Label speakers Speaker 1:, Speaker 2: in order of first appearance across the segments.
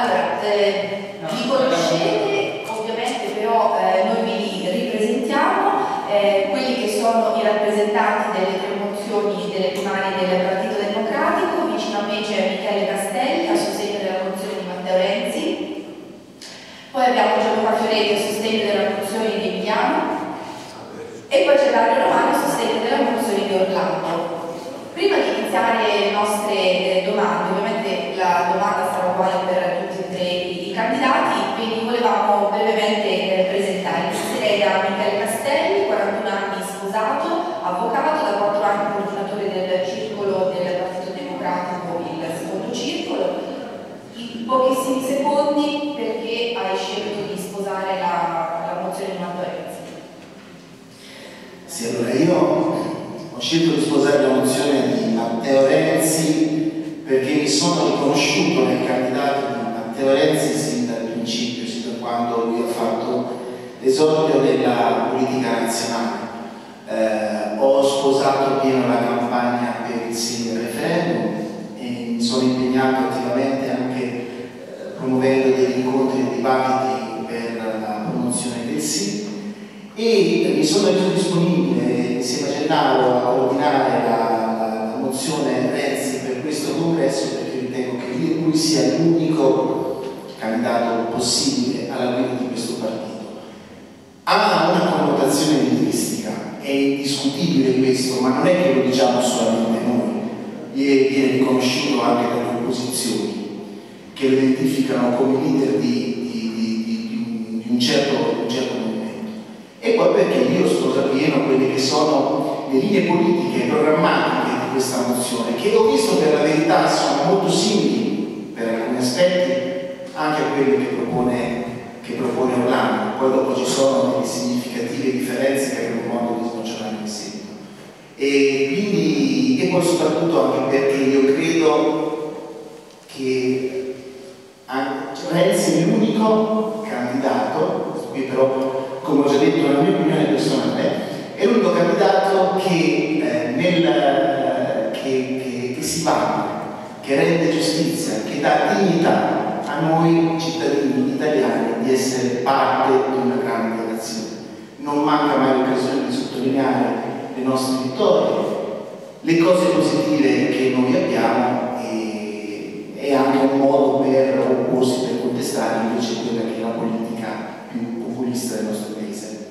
Speaker 1: Allora, eh, li conoscete, ovviamente però eh, noi vi ripresentiamo, eh, quelli che sono i rappresentanti delle tre mozioni delle primarie del Partito Democratico, vicino a me c'è Michele Castelli a sostegno della mozione di Matteo Renzi, poi abbiamo Gianluca Fioretti a sostegno della mozione di Emiliano. E poi c'è Dario Romano a sostegno della mozione di Orlando. Prima di iniziare le nostre eh, domande, ovviamente la domanda sarà uguale per tutti e tre i candidati, brevemente eh, presentare. Inizierei da Michele Castelli, 41 anni sposato, avvocato, da 4 anni coordinatore del circolo del Partito Democratico, il secondo circolo. In pochissimi secondi perché hai scelto di sposare la, la mozione di Matteo Renzi.
Speaker 2: Sì, allora io ho scelto di sposare la mozione di Matteo Renzi perché mi sono riconosciuto nel candidato di Matteo Renzi sin dal principio, sin da quando lui ha fatto l'esordio della politica nazionale. Eh, ho sposato pieno la campagna per il sì referendum e mi sono impegnato attivamente anche eh, promuovendo degli incontri e dibattiti per la promozione del sì e mi sono reso disponibile insieme a Gennaro a coordinare la, la, la mozione Renzi per questo congresso perché ritengo che lui sia l'unico candidato possibile alla guida di questo partito. Ha una connotazione linguistica, è indiscutibile questo, ma non è che lo diciamo solamente noi, viene riconosciuto anche dalle opposizioni che lo identificano come leader di, di, di, di un certo, un certo e poi perché io sposo appieno quelle che sono le linee politiche e programmatiche di questa mozione, che ho visto per la verità sono molto simili per alcuni aspetti anche a quelle che propone, che propone Orlando, poi dopo ci sono delle significative differenze che avremo modo di snocciolare in seguito. E quindi, e poi soprattutto anche perché io credo che Renzi è l'unico candidato, qui però come ho già detto la mia opinione personale, è l'unico candidato che, eh, nel, eh, che, che, che si parla, che rende giustizia, che dà dignità noi cittadini italiani di essere parte di una grande nazione. Non manca mai l'occasione di sottolineare le nostre vittorie, le cose positive che noi abbiamo e è anche un modo per opporsi, per contestare invece quella che è la politica più populista del nostro paese.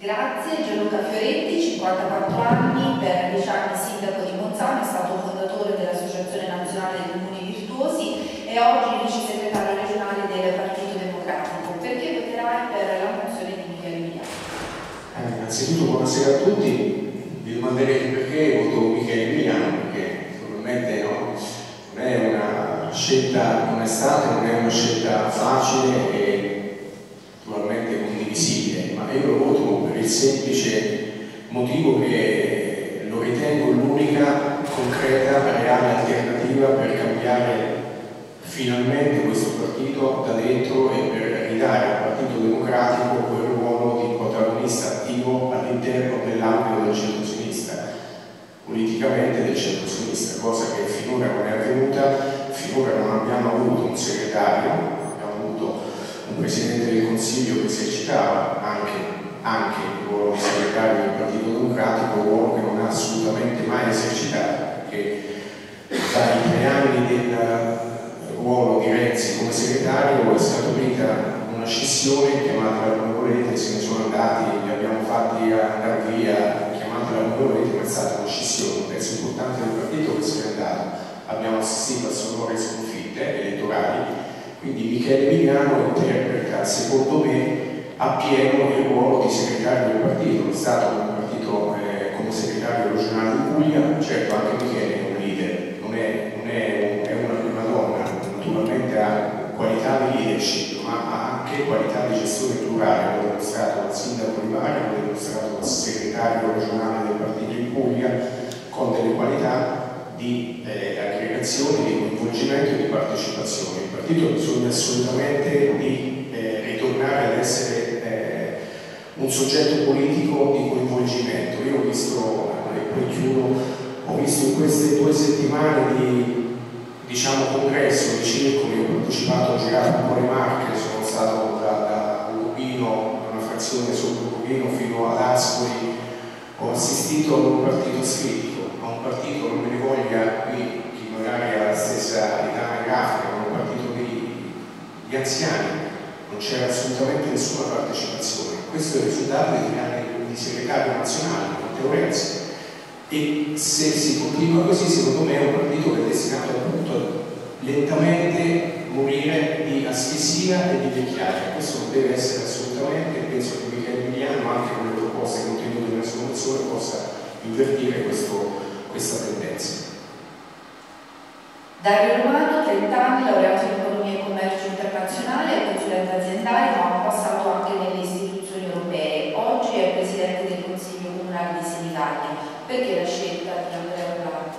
Speaker 1: Grazie, Gianluca Fioretti, 54 anni, per 10 anni sindaco di Monzano, è stato fondatore dell'Associazione Nazionale dei Comuni Virtuosi e oggi vice segretario regionale del Partito Democratico. Perché voterai per la mozione di Michele Emiliano?
Speaker 3: Eh, innanzitutto buonasera a tutti, vi domanderete perché voto Michele Emiliano, perché probabilmente no, non è una scelta, non è stata, non è una scelta facile e naturalmente condivisibile, ma io lo voto per il semplice motivo che lo ritengo l'unica concreta, reale alternativa per cambiare finalmente questo partito da dentro e per ridare al Partito Democratico quel ruolo di protagonista attivo all'interno dell'ambito del centro-sinistra, politicamente del centro-sinistra, cosa che finora non è avvenuta, finora non abbiamo avuto un segretario, abbiamo avuto un Presidente del Consiglio che esercitava anche, anche il ruolo di segretario del Partito Democratico democratico, ruolo che non ha assolutamente mai esercitato, perché dai tre anni del ruolo di Renzi come segretario è stata unita una scissione chiamata la Monocolete, se ne sono andati, li abbiamo fatti andare via, chiamata la Monocolete, ma è stata una scissione, un pezzo importante del partito che se n'è andato. Abbiamo assistito a sonore sconfitte elettorali, quindi Michele Emiliano interpreta, secondo me, appieno il ruolo di segretario del partito, è stato come partito eh, come segretario regionale di Puglia, certo anche Michele è un leader, non è, non è, è una prima donna, naturalmente ha leadership, ma anche qualità di gestione plurale, l'ha dimostrato al sindaco di Bari, l'ha dimostrato al segretario regionale del partito in Puglia, con delle qualità di eh, aggregazione, di coinvolgimento e di partecipazione. Il partito bisogna assolutamente di eh, ritornare ad essere un soggetto politico di coinvolgimento. Io ho visto, e poi chiudo, ho visto in queste due settimane di diciamo, congresso, di circoli, ho partecipato, ho girato un po' le Marche, sono stato da, da Urbino, una frazione sotto Urbino fino ad Ascoli, ho assistito ad un partito scrittico, a un partito, non me ne voglia qui, chi magari ha la stessa età anagrafica, ma un partito di, di anziani, non c'era assolutamente nessuna partecipazione. Questo è il risultato anni di segretario nazionale, Matteo Renzi. E se si continua così, secondo me è un partito che è destinato appunto lentamente morire di asfissia e di vecchiaia. Questo non deve essere assolutamente, penso che Michele Emiliano, anche con le proposte contenute nella sua mozione, possa invertire questo, questa tendenza.
Speaker 1: Dario Romano, 30 anni, laureato in economia e commercio internazionale, consulente aziendale, ma ha passato anche nelle istituzioni europee. Oggi è presidente del Consiglio Comunale di Senigallia. Perché la scelta di Andrea Orlando?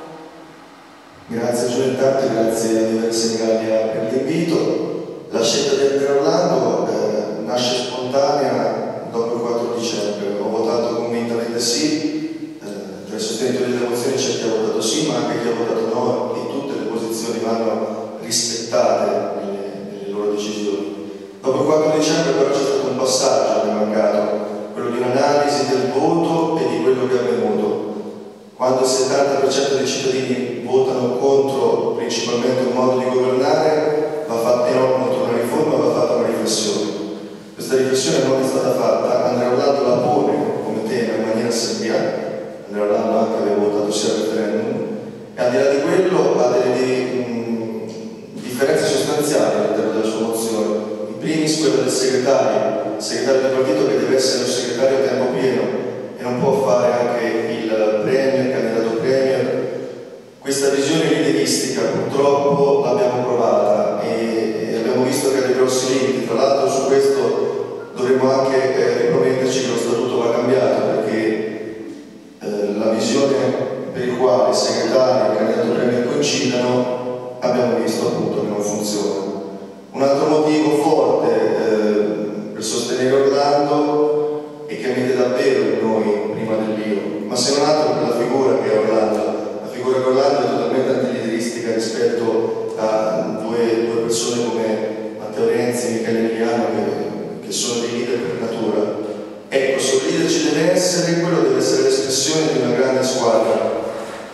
Speaker 4: Grazie Giulietta, grazie a Senigallia per l'invito. La scelta di Andrea Orlando eh, nasce spontanea dopo il 4 dicembre. Ho votato convintamente sì, eh, tra i sostenitori delle mozioni c'è chi ha votato sì, ma anche chi ha votato no e tutte le posizioni vanno rispettate nelle, nelle loro decisioni. Dopo il 4 dicembre però c'è stato un passaggio che è mancato, quello di un'analisi del voto e di quello che avvenuto. Quando il 70% dei cittadini votano contro principalmente un modo di governare, va fatta in contro una riforma, va fatta una riflessione. Questa riflessione non è stata fatta, Andrea Orlando la pone come tema in maniera semplice, Andrea Orlando anche aveva votato sia al referendum, e al di là di quello ha delle mh, differenze sostanziali all'interno della sua mozione. In primis quella del segretario, il segretario del partito che deve essere un segretario a tempo pieno e non può fare anche il premier, candidato premier. Questa visione lideristica purtroppo l'abbiamo provata e, e, abbiamo visto che ha dei grossi limiti. Tra l'altro su questo dovremmo anche eh, riprometterci che lo statuto va cambiato perché eh, la visione per il quale il segretario e il candidato premier coincidano, abbiamo visto appunto che non funziona. Un altro motivo forte eh, per sostenere Orlando è che mette davvero in noi prima dell'io, ma se non altro per la figura che è Orlando. La figura che Orlando è totalmente antilideristica rispetto a due, due persone come Matteo Renzi e Michele Emiliano che, che sono dei leader per natura. Ecco, se un leader ci deve essere, quello deve essere l'espressione di una grande squadra,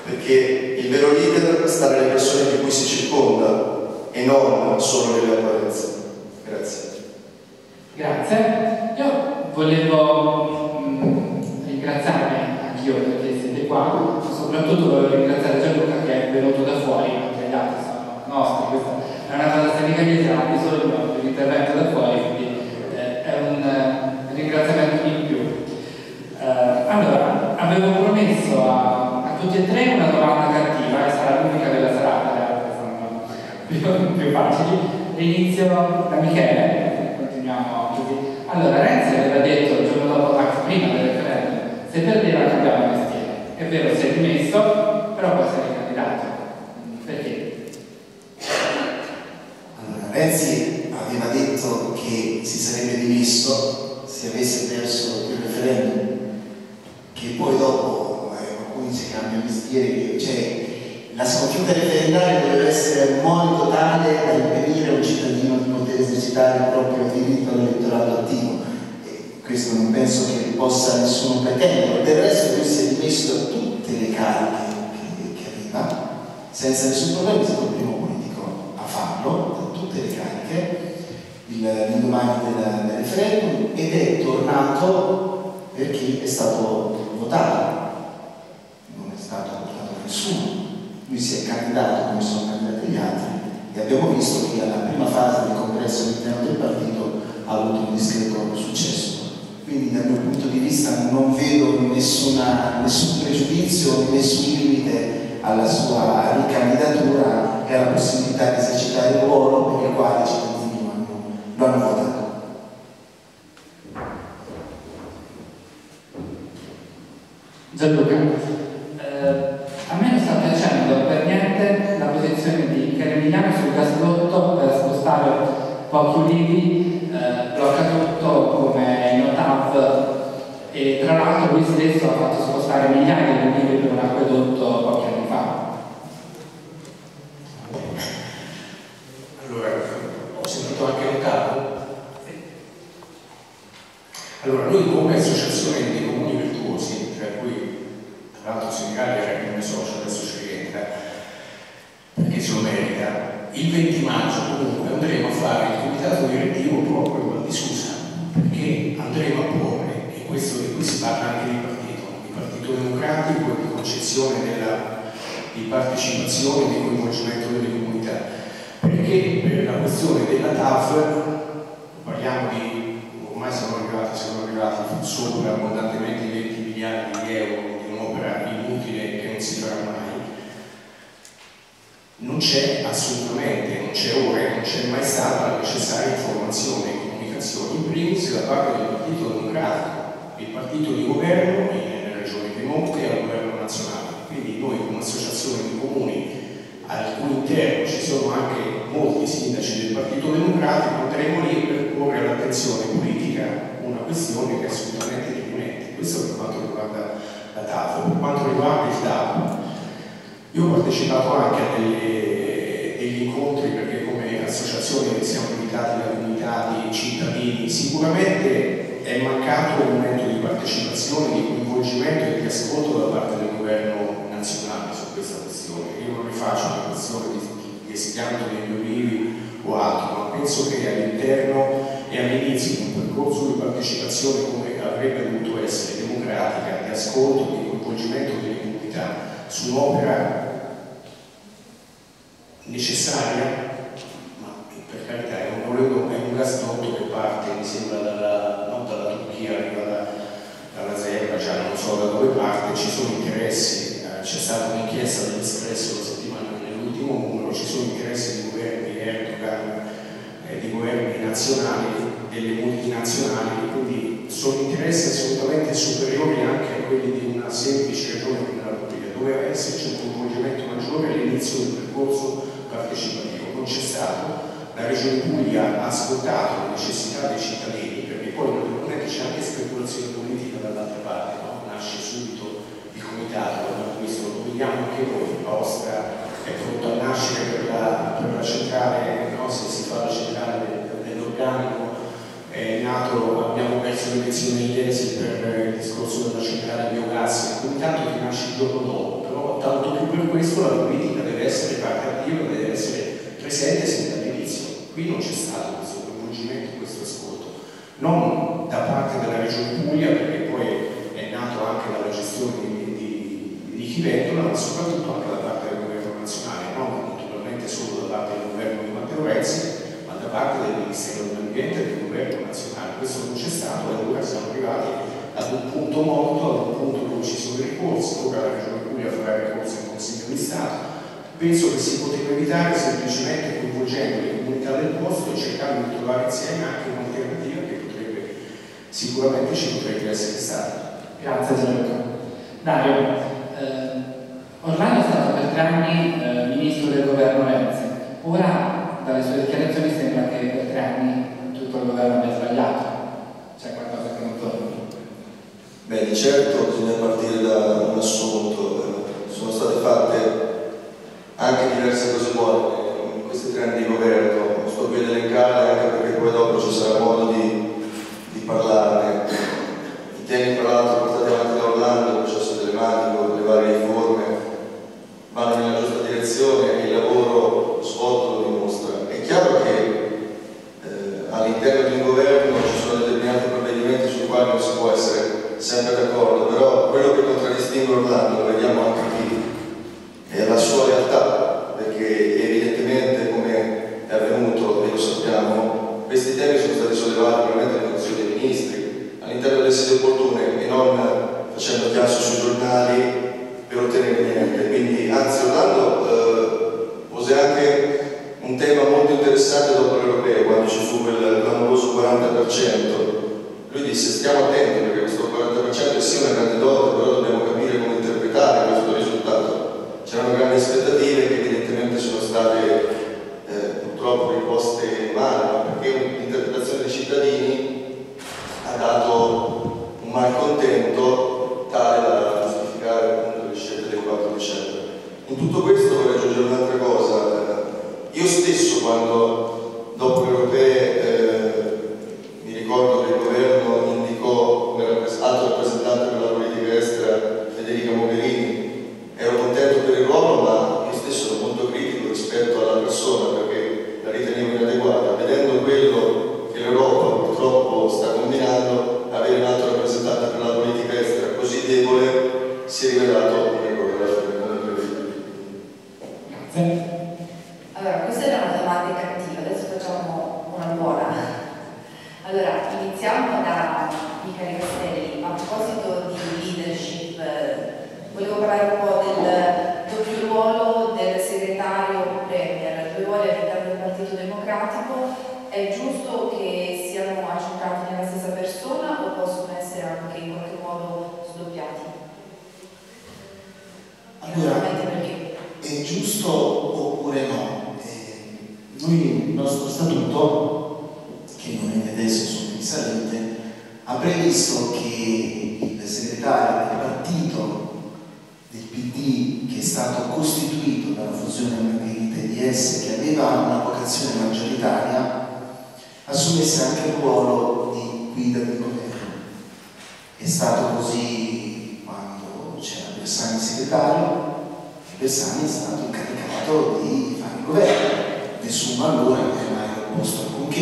Speaker 4: perché il vero leader sta nelle persone di cui si circonda e non solo nelle apparenze. Grazie.
Speaker 5: Grazie. Io volevo mh, mm, ringraziarmi anch'io perché siete qua, soprattutto volevo ringraziare Gianluca che è venuto da fuori, anche gli altri sono nostri, questa è una cosa sindacalista, ha bisogno dell'intervento da fuori, quindi eh, è un eh, ringraziamento in più. Eh, allora, avevo promesso a tutti e tre una domanda cattiva, che sarà l'unica della serata, le altre sono più, più Inizio da Michele, continuiamo così. Allora, Renzi aveva detto il giorno dopo, anzi prima del referendum, se perdeva cambiava mestiere. È vero, si è dimesso, però può essere candidato. Perché?
Speaker 6: Allora, Renzi aveva detto che si sarebbe dimesso se avesse perso il referendum, che poi dopo cui si cambia mestiere, cioè la sconfitta referendaria deve essere un modo tale da impedire a un cittadino di poter esercitare il proprio diritto all'elettorato attivo. questo non penso che possa nessuno pretendere, del resto lui si è dimesso da tutte le cariche che, che aveva, senza nessun problema, è stato il primo politico a farlo, da tutte le cariche, l'indomani del, del referendum, ed è tornato perché è stato votato, non è stato votato nessuno. Lui si è candidato come sono candidati gli altri e abbiamo visto che alla prima fase del congresso all'interno del partito ha avuto un discreto successo. Quindi dal mio punto di vista non vedo nessuna, nessun pregiudizio, nessun limite alla sua ricandidatura e alla possibilità di esercitare il ruolo per il quale i cittadini lo hanno, votato.
Speaker 5: Gianluca, pochi ulivi, eh, blocca tutto come in OTAV e tra l'altro lui stesso ha fatto spostare migliaia di ulivi per un acquedotto pochi anni fa.
Speaker 3: Allora, ho sentito anche OTAV. Allora, noi come associazione di comuni virtuosi, tra cui tra l'altro Senigallia era come socio, adesso ci rientra, perché se lo merita, il 20 maggio comunque andremo a fare il comitato direttivo proprio a Val di Susa, andremo a porre, e questo di cui si parla anche di partito, di partito democratico e di concezione della, di partecipazione e di coinvolgimento delle comunità, perché? Per la questione della TAF parliamo di ormai siamo arrivati, siamo arrivati sopra abbondantemente i 20 miliardi di euro di un'opera inutile che non si farà mai, non c'è assolutamente, non c'è ora non c'è mai stata la necessaria informazione comunicazione, in primis da parte del Partito Democratico, il partito di governo nella regione Piemonte e al governo nazionale. Quindi noi come associazione di comuni al cui interno ci sono anche molti sindaci del Partito Democratico, andremo lì porre all'attenzione politica una questione che è assolutamente dirimente. Questo per quanto riguarda la TAF. Per quanto riguarda il TAP, io ho partecipato anche a delle, degli incontri perché associazione siamo invitati da comunità di cittadini, sicuramente è mancato un momento di partecipazione, di coinvolgimento e di ascolto da parte del governo nazionale su questa questione. Io non ne faccio una questione di, eschianto degli olivi o altro, ma penso che all'interno e all'inizio di un percorso di partecipazione come avrebbe dovuto essere democratica, di ascolto, di coinvolgimento delle comunità su un'opera necessaria, carità è un, è un gasdotto che parte, mi sembra, dalla, non dalla Turchia, arriva da, dall'Azerbaijan, non so da dove parte, ci sono interessi, eh, c'è stata un'inchiesta dell'Espresso la settimana nell'ultimo numero, ci sono interessi di governi Erdogan, eh, di governi nazionali, delle multinazionali, quindi sono interessi assolutamente superiori anche a quelli di una semplice regione come la Puglia. Doveva esserci un coinvolgimento maggiore all'inizio del percorso partecipativo. Non c'è stato, la Regione Puglia ha ascoltato le necessità dei cittadini, perché poi non è che c'è anche speculazione politica dall'altra parte, no? nasce subito il comitato, abbiamo visto, lo vediamo anche noi, Ostra è pronto a nascere per la, per la centrale, no? se si fa la centrale dell'organico è nato, abbiamo perso le elezioni inglesi per il discorso della centrale biogas, il comitato che nasce il giorno dopo, però tanto più per questo la politica deve essere parte attiva, deve essere presente. Qui non c'è stato questo coinvolgimento, questo ascolto, non da parte della Regione Puglia, perché poi è nato anche dalla gestione di, di, di Chiventola, ma soprattutto anche da parte del governo nazionale, non naturalmente solo da parte del governo di Matteo Renzi, ma da parte del Ministero dell'Ambiente e del governo nazionale. Questo non c'è stato e allora siamo arrivati ad un punto morto, ad un punto dove ci sono i ricorsi, ora la Regione Puglia farà il ricorso in Consiglio di Stato. Penso che si poteva evitare semplicemente coinvolgendo le del posto e cercando di trovare insieme anche un'alternativa che potrebbe, sicuramente ci potrebbe essere stata.
Speaker 5: Grazie Gianluca. Dario, eh, Orlando è stato per tre anni eh, ministro del governo Renzi. Ora, dalle sue dichiarazioni, sembra che per tre anni tutto il governo abbia sbagliato. C'è qualcosa che non torna.
Speaker 4: Beh, di certo bisogna partire da un assunto. Sono state fatte anche diverse cose buone in questi tre anni di governo qui ad elencare anche perché poi dopo ci sarà modo di, di parlare. I temi tra l'altro portati avanti da Orlando, il processo telematico, le varie riforme, vanno nella giusta direzione e il lavoro svolto lo dimostra. È chiaro che eh, all'interno di un governo ci sono determinati provvedimenti sui quali non si può essere sempre d'accordo, però quello che contraddistingue Orlando, lo vediamo anche facendo chiasso sui giornali per ottenere niente. Quindi, anzi, Orlando eh, pose anche un tema molto interessante dopo l'europeo, quando ci fu quel clamoroso 40%. Lui disse stiamo attenti perché questo 40% è sì una grande dote, però dobbiamo capire come interpretare questo risultato. C'erano grandi aspettative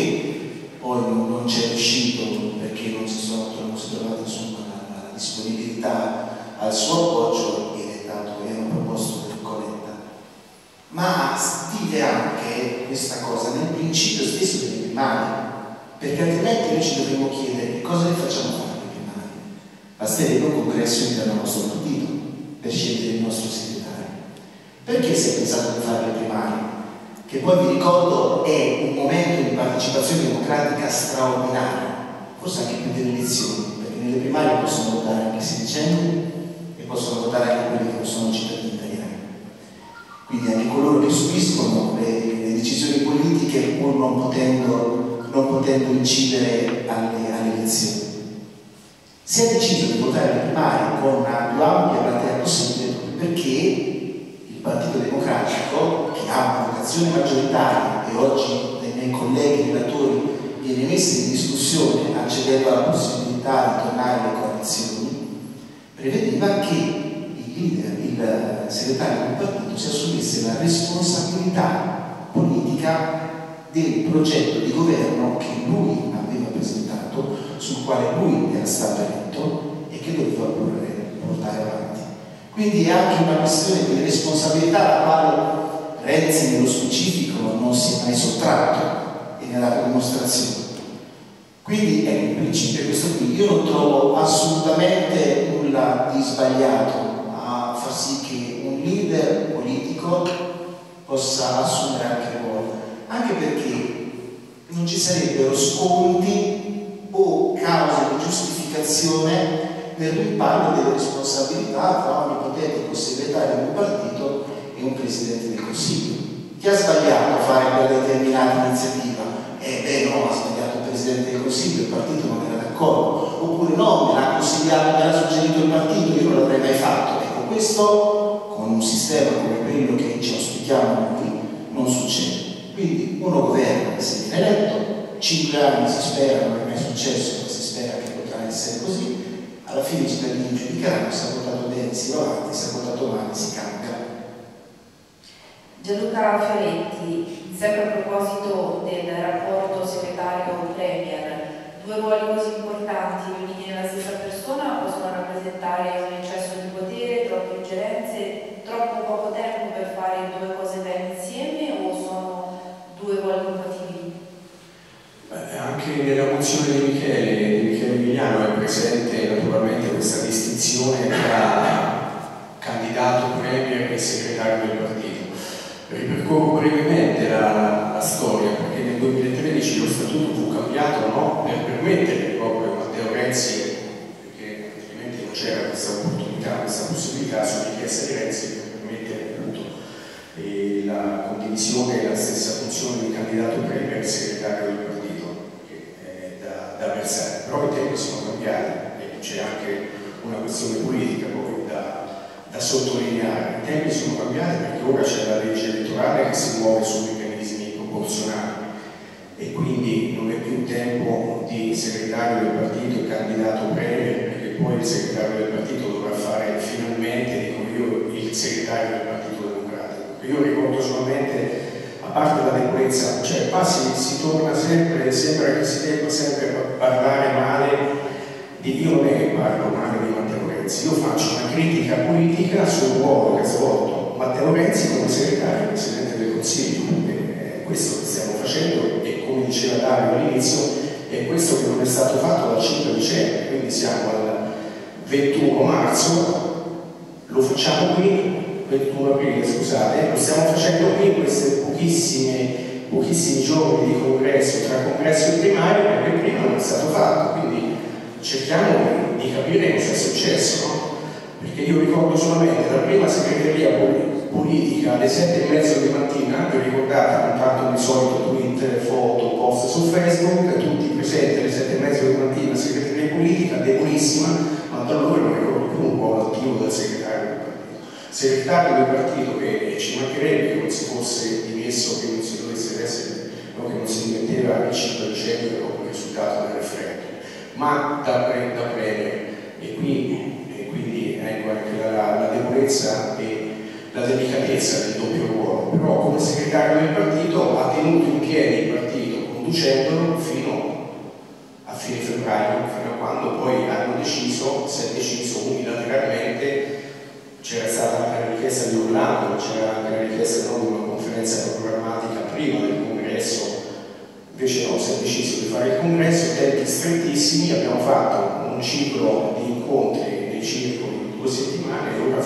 Speaker 2: alcunché, poi non, non c'è riuscito perché non si, sono, non si è trovata insomma, la, disponibilità al suo appoggio e è dato, un proposto del Coletta. Ma dite anche questa cosa nel principio stesso delle primarie, perché altrimenti noi ci dovremmo chiedere cosa le facciamo fare le primarie. Basterebbe un congresso interno al nostro partito per scegliere il nostro segretario. Perché si è pensato di fare le primarie? Che poi vi ricordo è un momento di partecipazione democratica straordinario, forse anche più delle elezioni, perché nelle primarie possono votare anche i sedicenni e possono votare anche quelli che non sono cittadini italiani. Quindi anche coloro che subiscono le, le decisioni politiche pur non potendo, non potendo incidere alle, alle elezioni. Si è deciso di votare le primarie con una più ampia platea possibile perché il Partito Democratico, che ha una vocazione maggioritaria e oggi dai miei colleghi relatori viene messa in discussione accedendo alla possibilità di tornare alle coalizioni, prevedeva che il leader, il segretario del partito si assumesse la responsabilità politica del progetto di governo che lui aveva presentato, sul quale lui era stato eletto e che doveva portare avanti. Quindi è anche una questione di responsabilità alla quale Renzi nello specifico non si è mai sottratto e ne ha dato dimostrazione. Quindi è un principio questo qui. Io non trovo assolutamente nulla di sbagliato a far sì che un leader politico possa assumere anche il ruolo, anche perché non ci sarebbero sconti o cause di giustificazione nel rimpallo delle responsabilità tra un ipotetico segretario di un partito e un presidente del Consiglio. Chi ha sbagliato a fare quella determinata iniziativa? Eh beh no, ha sbagliato il Presidente del Consiglio, il partito non era d'accordo, oppure no, me l'ha consigliato, me l'ha suggerito il partito, io non l'avrei mai fatto. Ecco, questo con un sistema come quello che ci auspichiamo qui non succede. Quindi uno governa se viene eletto, cinque anni si spera, non è mai successo, ma si spera che potrà essere così, alla fine i cittadini giudicheranno se ha votato bene si va avanti, se ha votato male si cambia.
Speaker 1: Gianluca Fioretti, sempre a proposito del rapporto segretario-premier, due ruoli così importanti riuniti nella stessa persona possono rappresentare un eccesso di potere, troppe ingerenze, troppo poco tempo per fare due cose bene insieme o sono due ruoli compatibili?
Speaker 3: Anche nella mozione di Michele, di Michele Emiliano è presente naturalmente questa distinzione tra candidato premier e segretario del partito Ripercorro brevemente la, la, storia perché nel 2013 lo statuto fu cambiato no? per permettere proprio a Matteo Renzi, perché altrimenti non c'era questa opportunità, questa possibilità su richiesta di Renzi per permettere appunto eh, la condivisione e la stessa funzione di candidato premier e segretario del partito che è da, da versare. Però i tempi sono cambiati e c'è anche una questione politica poi da sottolineare. I tempi sono cambiati perché ora c'è la legge elettorale che si muove su meccanismi proporzionali e quindi non è più tempo di segretario del partito e candidato premier perché poi il segretario del partito dovrà fare finalmente, dico io, il segretario del Partito Democratico. Io ricordo solamente a parte la debolezza, cioè qua si, si torna sempre, sembra che si debba sempre parlare male di io non è che parlo male di Renzi, io faccio una critica politica sul ruolo che ha svolto Matteo Renzi come segretario Presidente del Consiglio. E questo che stiamo facendo e come diceva Dario all'inizio è questo che non è stato fatto dal 5 dicembre, quindi siamo al 21 marzo, lo facciamo qui, 21 aprile scusate, lo stiamo facendo qui in questi pochissimi giorni di congresso, tra congresso e primario, perché prima non è stato fatto, quindi cerchiamo di capire cosa è successo, no? Perché io ricordo solamente la prima segreteria politica alle sette e mezzo di mattina, vi ricordate, con tanto di solito tweet, foto, post su Facebook, tutti presenti alle sette e mezzo di mattina, segreteria politica, debolissima, ma da allora non ricordo più un po' l'attivo del segretario del partito. Segretario del partito che ci mancherebbe che non si fosse dimesso, che non si dovesse essere, no, che non si dimetteva il 5 dicembre dopo il risultato del referendum ma da, pre, da premio. E quindi, e quindi ecco anche la, la, debolezza e la delicatezza del doppio ruolo. Però come segretario del partito ha tenuto in piedi il partito conducendolo fino a fine febbraio, fino a quando poi hanno deciso, si è deciso unilateralmente c'era stata la richiesta di Orlando, c'era anche la richiesta di una conferenza programmatica prima del congresso invece no, si è deciso di fare il congresso, tempi strettissimi, abbiamo fatto un ciclo di incontri nei circoli di due settimane e ora,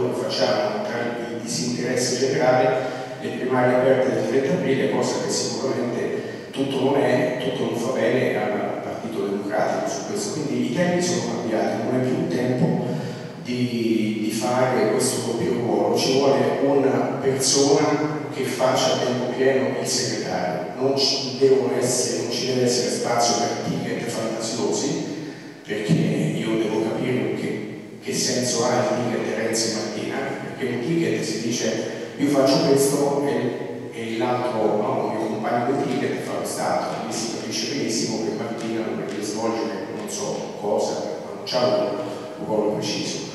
Speaker 3: ora facciamo tra il disinteresse generale le primarie aperte del 30 aprile, cosa che sicuramente tutto non è, tutto non fa bene al Partito Democratico su questo. Quindi i tempi sono cambiati, non è più un tempo di, di fare questo doppio ruolo, ci vuole una persona che faccia a tempo pieno il segretario. Non ci, essere, non ci deve essere spazio per ticket fantasiosi, perché io devo capire che, che senso ha il ticket Renzi Martina, perché un ticket si dice io faccio questo e, e l'altro, no, il mio compagno del ticket fa quest'altro, quindi si capisce benissimo che Martina dovrebbe svolgere non so cosa, non c'ha un ruolo preciso.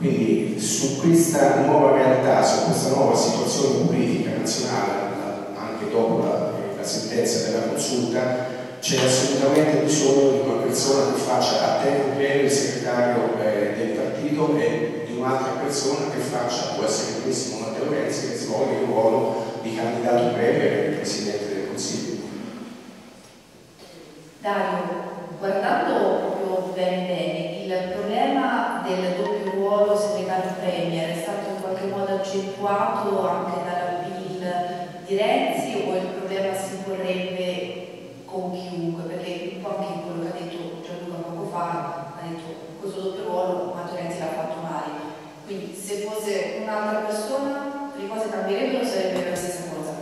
Speaker 3: Quindi su questa nuova realtà, su questa nuova situazione politica nazionale, anche dopo la, la sentenza della consulta, c'è assolutamente bisogno di una persona che faccia a tempo pieno il segretario eh, del partito e di un'altra persona che faccia, può essere benissimo Matteo Renzi, che svolga il ruolo di candidato breve e Presidente del Consiglio.
Speaker 1: Dario, guardando proprio bene bene, il problema del doppio ruolo segretario premier è stato in qualche modo accentuato anche dalla bill di Renzi o il problema si porrebbe con chiunque? Perché un po' anche quello che ha detto Gianluca poco fa, ha detto questo doppio ruolo Matteo Renzi l'ha fatto male. Quindi se fosse un'altra persona le cose cambierebbero o sarebbe la stessa cosa?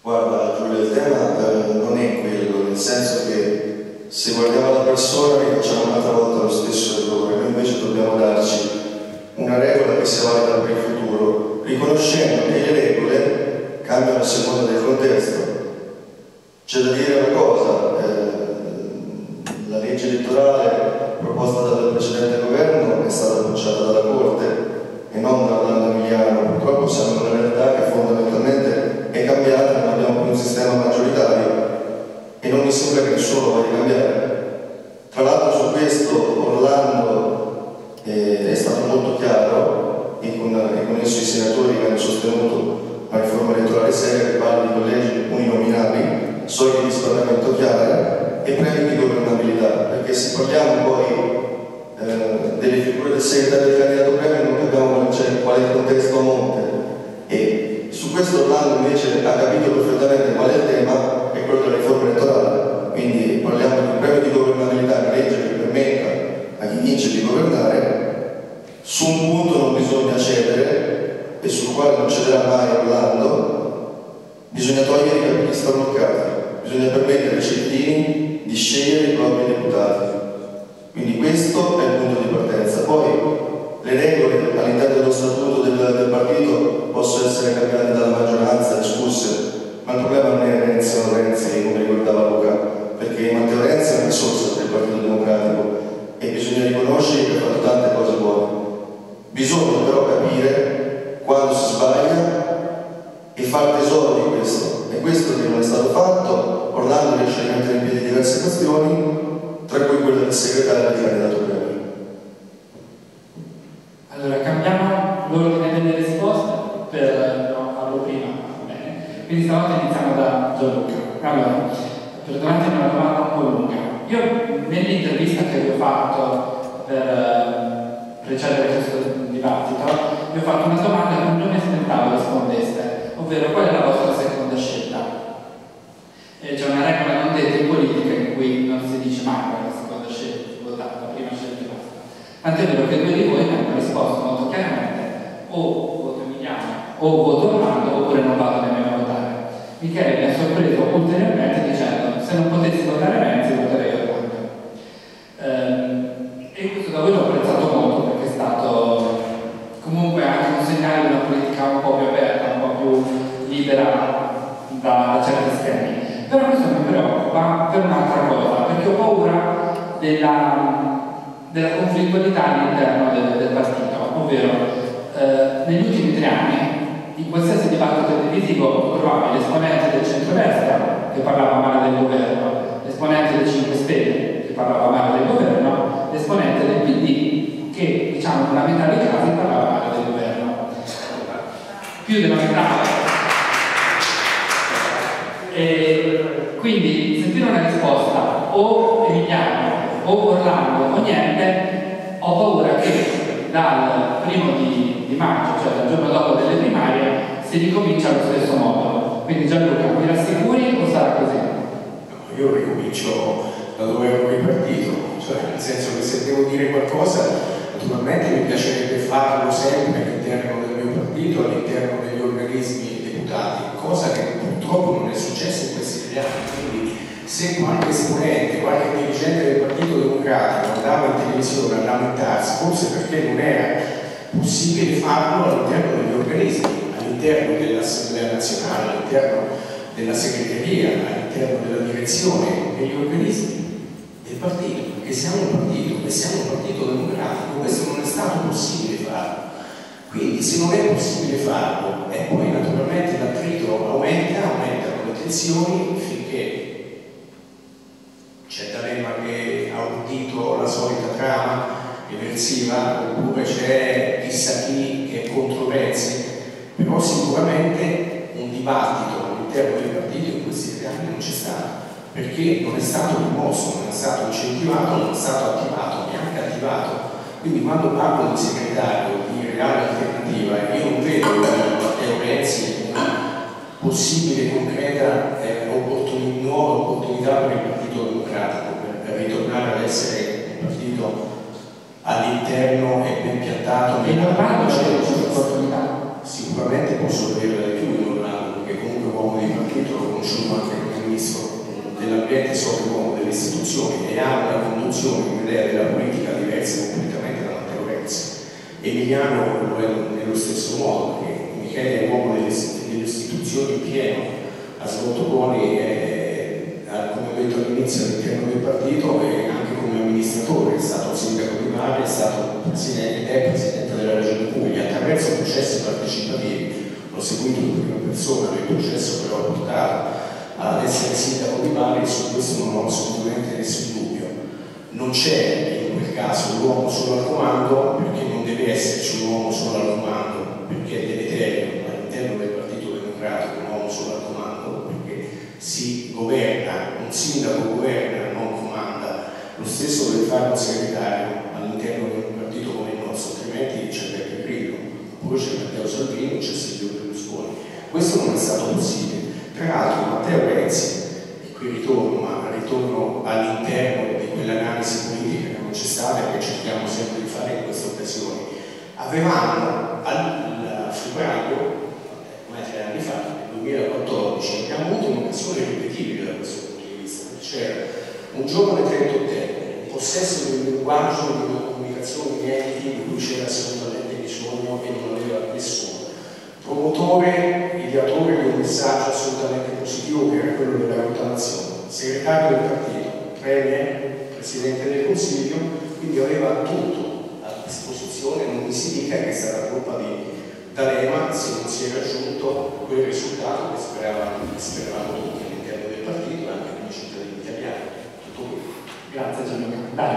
Speaker 4: Guarda Giulia, il tema eh, non è quello, nel senso che se guardiamo la persona rifacciamo un'altra volta lo stesso errore, noi invece dobbiamo darci una regola che sia valida per il futuro, riconoscendo che le regole cambiano a seconda del contesto. C'è da dire una cosa, eh, la legge elettorale proposta dal precedente governo è stata bocciata dalla Corte e non da Orlando Emiliano purtroppo siamo in una realtà che fondamentalmente è cambiata, non abbiamo più un sistema maggioritario e non mi sembra che nessuno voglia cambiare. Tra l'altro su questo Orlando eh, è stato molto chiaro e con, e con esso i senatori che hanno sostenuto la riforma elettorale seria che parla di collegi uninominali, soglie di sbarramento chiare e premi di governabilità, perché se parliamo poi eh, delle figure del segretario del candidato premio non capiamo cioè, qual è il contesto a monte e su questo Orlando invece ha capito perfettamente qual è il tema e quello della riforma elettorale quindi parliamo di un premio di governabilità una legge che permetta a chi vince di governare su un punto non bisogna cedere e sul quale non cederà mai Orlando bisogna togliere i capelli strabloccati bisogna permettere ai cittadini di scegliere i propri deputati quindi questo è il punto di partenza. Poi le regole all'interno dello statuto del, del, partito possono essere cambiate
Speaker 5: ho paura che dal primo di, di maggio, cioè dal giorno dopo delle primarie, si ricomincia allo stesso modo. Quindi Gianluca, mi rassicuri o sarà così?
Speaker 3: No, io ricomincio da dove ero ripartito, cioè nel senso che se devo dire qualcosa, naturalmente mi piacerebbe farlo sempre all'interno del mio partito, all'interno degli organismi deputati, cosa che purtroppo non è successo in questi anni. Quindi se qualche esponente, qualche dirigente del Partito Democratico andava in televisione a lamentarsi, forse perché non era possibile farlo all'interno degli organismi, all'interno dell'Assemblea nazionale, all'interno della segreteria, all'interno della direzione degli organismi del partito, perché siamo un partito e siamo un partito democratico, questo non è stato possibile farlo. Quindi se non è possibile farlo e poi naturalmente l'attrito aumenta, aumentano le tensioni finché c'è D'Alema che ha udito la solita trama eversiva oppure c'è chissà chi che è contro Renzi, però sicuramente un dibattito all'interno del partito in questi tre anni non c'è stato perché non è stato rimosso, non è stato incentivato, non è stato attivato, neanche attivato. Quindi quando parlo di segretario di reale alternativa, io non vedo Matteo Renzi possibile concreta eh, opportun nuova opportunità per il Partito Democratico per, ritornare ad essere un partito all'interno e ben piantato.
Speaker 5: E Orlando c'è un'opportunità?
Speaker 3: Sicuramente posso avere più in Orlando, perché comunque uomo di partito l'ho conosciuto anche come ministro dell'ambiente so che uomo delle istituzioni e ha una conduzione, un'idea della politica diversa completamente da Matteo Renzi. Emiliano lo è nello stesso modo, perché Michele è uomo delle, delle istituzioni pieno, ha svolto ruoli, come ho detto all'inizio, all'interno del partito e anche come amministratore, è stato sindaco di Bari, è stato presidente, è presidente della Regione Puglia attraverso processi partecipativi l'ho seguito in prima persona, il processo però ha portato ad essere sindaco di Bari su questo non ho assolutamente nessun dubbio. Non c'è in quel caso l'uomo solo al comando perché non deve esserci un uomo solo al comando, perché è deleterio all'interno del Partito Democratico uomo solo al comando, perché si governa, un sindaco governa, non comanda, lo stesso deve fare un segretario all'interno di un partito come il nostro, altrimenti c'è Beppe Grillo, oppure c'è Matteo Salvini, c'è Silvio Berlusconi. Questo non è stato possibile. Tra l'altro Matteo Renzi, e qui ritorno, ma ritorno all'interno di quell'analisi politica che non c'è stata e che cerchiamo sempre di fare in queste occasioni, avevamo febbraio, ormai tre anni fa, nel 2014, abbiamo avuto un'occasione ripetibile da questo punto di vista, c'era un giovane 38enne in possesso di un linguaggio di una comunicazione di enti di cui c'era assolutamente bisogno e non aveva nessuno. Promotore, ideatore di un messaggio assolutamente positivo che era quello della rottamazione, segretario del partito, premier, presidente del consiglio, quindi aveva tutto a disposizione, non mi si dica che stata colpa di D'Alema se non si è raggiunto quel risultato che speravamo, che speravamo tutti all'interno del partito e anche nei cittadini italiani. Tutto qui.
Speaker 5: Grazie Gianluca. Dai.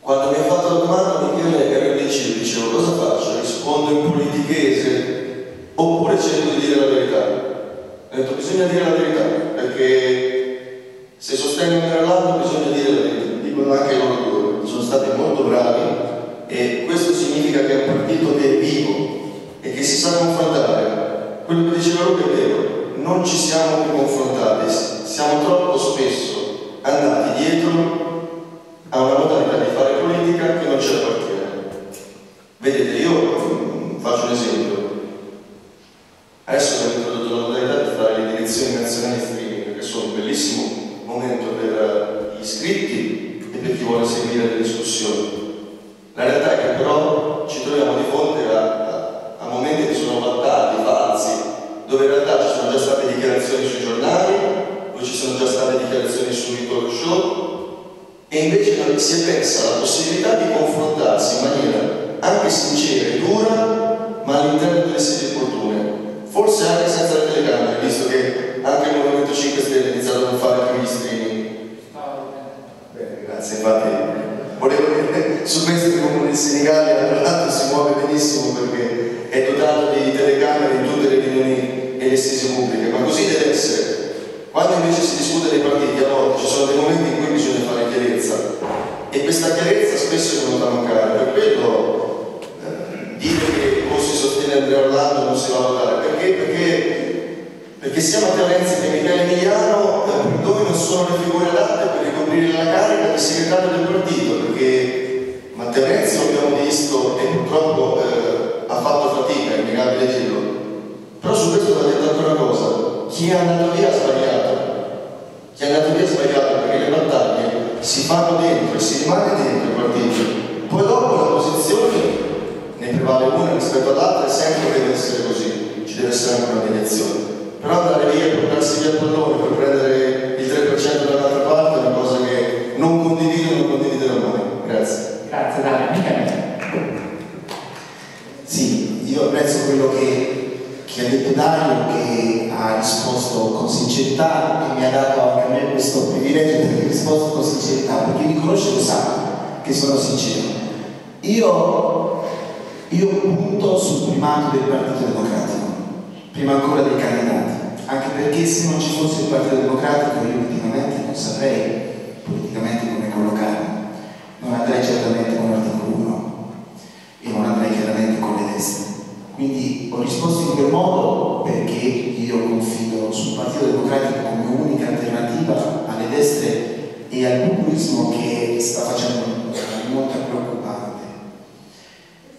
Speaker 4: Quando mi ha fatto la domanda Michele ero indeciso, dicevo cosa faccio? Rispondo in politichese oppure cerco di dire la verità? Ho detto bisogna dire la verità, perché se sostengo Meralando bisogna dire la verità, dicono anche loro due, sono stati molto bravi e questo significa che è un partito che è vivo e che si sa confrontare. Quello che diceva Luca è vero, non ci siamo più confrontati, siamo troppo spesso andati dietro a una modalità di fare politica che non ci appartiene. Vedete, io faccio un esempio. Adesso abbiamo introdotto la modalità di fare le direzioni nazionali streaming, che sono un bellissimo momento per gli iscritti e per chi vuole seguire le discussioni. La realtà è che però ci troviamo di fronte a, a, a momenti che sono valutati, falsi, dove in realtà ci sono già state dichiarazioni sui giornali, dove ci sono già state dichiarazioni sui talk show, e invece si è persa la possibilità di confrontarsi in maniera anche sincera e dura, ma all'interno delle sedi opportune, forse anche senza le telecamere, visto che anche il Movimento 5 Stelle ha iniziato a non fare più gli streaming. Bene, grazie, infatti volevo dire su questo che il Comune di Senigallia tra l'altro si muove benissimo perché è dotato di telecamere in tutte le riunioni e le sedi pubbliche, ma così deve essere. Quando invece si discute dei partiti, a volte ci sono dei momenti in cui bisogna fare chiarezza e questa chiarezza spesso è venuta a mancare. Per quello eh, dire che o si sostiene Andrea Orlando non si va a votare, perché? Perché, perché sia Matteo Renzi che Michele Emiliano eh, per noi non sono le figure adatte per ricoprire la carica di segretario del partito, perché Matteo Renzi lo abbiamo visto e purtroppo eh, ha fatto fatica, è innegabile dirlo. Però su questo va detto anche una cosa, chi è andato via ha sbagliato. Chi è andato via ha sbagliato perché le battaglie si fanno dentro e si rimane dentro il partito. Poi dopo le posizioni ne prevale una rispetto all'altra e sempre deve essere così, ci deve essere anche una mediazione. Però andare via e portarsi via il pallone per prendere il 3% dall'altra parte è una cosa che non condivido e non condividerò mai. Grazie.
Speaker 5: Grazie Dario. Michele.
Speaker 2: Sì, io apprezzo quello che che ha detto Dario che ha risposto con sincerità e mi ha dato anche a me questo privilegio perché ha risposto con sincerità, perché mi conosce lo sa che sono sincero. Io, io punto sul primato del Partito Democratico, prima ancora dei candidati, anche perché se non ci fosse il Partito Democratico io ultimamente non saprei politicamente come collocarmi, non andrei certamente con l'articolo 1 e non andrei chiaramente con le destre. Quindi ho risposto in quel modo perché io confido sul Partito Democratico come unica alternativa alle destre e al populismo che sta facendo molta preoccupante.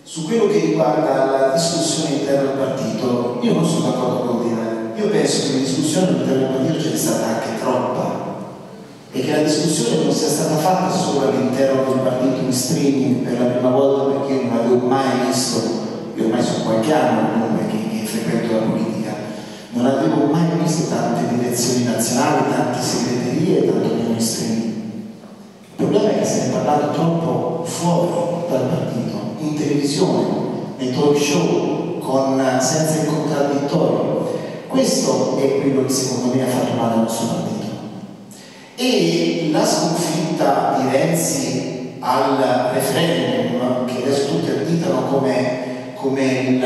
Speaker 2: Su quello che riguarda la discussione interna al partito, io non sono d'accordo con te, io penso che la discussione del partito sia stata anche troppa e che la discussione non sia stata fatta solo all'interno del partito in streaming per la prima volta perché non avevo mai visto io ormai sono qualche anno comunque che, che frequento la politica, non avevo mai visto tante direzioni nazionali, tante segreterie, tanto meno estremi. Il problema è che se ne è parlato troppo fuori dal partito, in televisione, nei talk show, con, senza il contraddittorio. Questo è quello che secondo me ha fatto male al nostro partito. E la sconfitta di Renzi al referendum, che adesso tutti additano come, come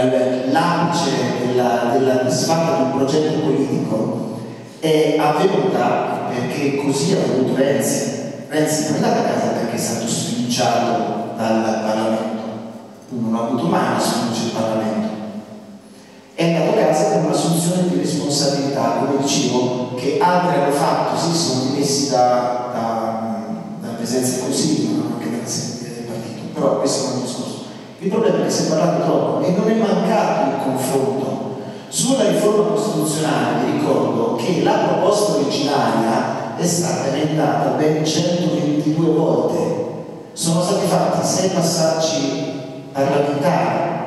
Speaker 2: l'apice della, della disfatta di un progetto politico, è avvenuta perché così ha voluto Renzi. Renzi non è andato a casa perché è stato sfiduciato dal Parlamento, non ha avuto mai una sfiducia del Parlamento è casa con un'assunzione di responsabilità, come dicevo, che altri hanno fatto, sì, sono dimessi da, da, da presenza del Consiglio, non anche dalla segreteria del partito, però questo è un discorso. Il problema è che si è parlato troppo e non è mancato il confronto. Sulla riforma costituzionale vi ricordo che la proposta originaria è stata emendata ben 122 volte. Sono stati fatti sei passaggi parlamentari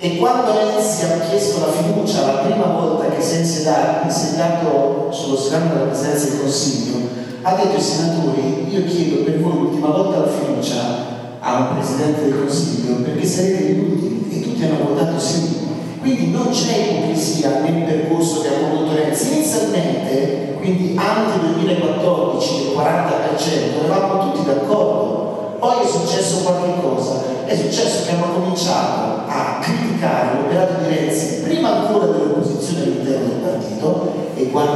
Speaker 2: e quando Renzi ha chiesto la fiducia la prima volta che si è insediato, sullo scambio della presidenza del Consiglio, ha detto ai senatori, io chiedo per voi l'ultima volta la fiducia a un Presidente del Consiglio perché sarete gli ultimi e tutti hanno votato sì. Quindi non c'è ipocrisia nel percorso che ha voluto Renzi. Inizialmente, quindi anche 2014, del 40%, eravamo tutti d'accordo. Poi è successo qualche cosa. È successo che hanno cominciato a criticare l'operato di Renzi prima ancora dell'opposizione all'interno del partito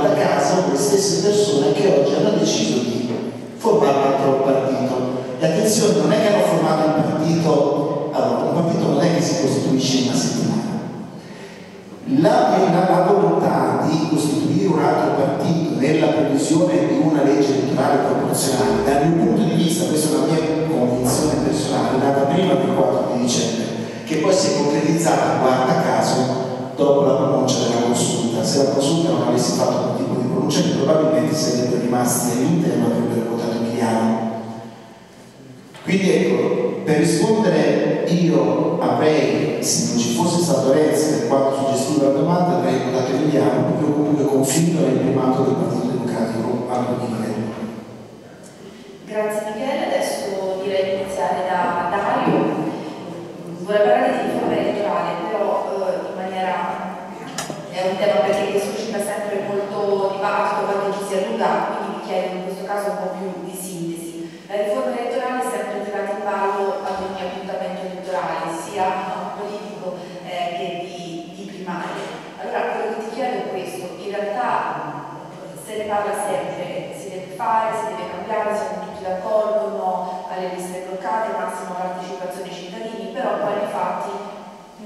Speaker 2: guarda caso le stesse persone che oggi hanno deciso di formare un altro partito. E attenzione, non è che hanno formato un partito, allora un partito non è che si costituisce in una settimana. La, la, volontà di costituire un altro partito nella previsione di una legge elettorale proporzionale, dal mio punto di vista, questa è una mia convinzione personale, è nata prima del 4 di dicembre, che poi si è concretizzata, Quindi ecco, per rispondere io avrei, se non ci fosse stato Renzi per quanto suggestiva la domanda, avrei votato Emiliano, perché comunque confido nel primato del Partito Democratico a livello.
Speaker 1: Grazie Michele, adesso direi di iniziare da Dario vorrei parlare di riforma elettorale, però eh, in maniera è un tema perché suscita sempre molto dibattito quando ci si allunga, quindi vi chiedo in questo caso un po' più di sintesi. La riforma elettorale è sempre tirata in ballo ad ogni appuntamento elettorale, sia politico eh, che di, di primaria. Allora quello che ti chiedo è questo, in realtà se ne parla sempre, si deve fare, si deve cambiare, siamo tutti d'accordo, no alle liste bloccate, massima partecipazione cittadini, però poi nei fatti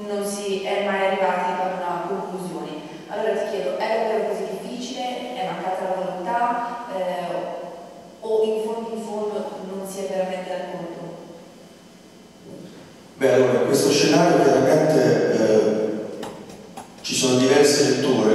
Speaker 1: non si è mai arrivati a una conclusione. Allora ti chiedo, è davvero così difficile? È mancata la volontà? Eh, o in fondo in fondo non si è veramente d'accordo?
Speaker 4: Beh, allora, in questo scenario chiaramente eh, ci sono diverse letture,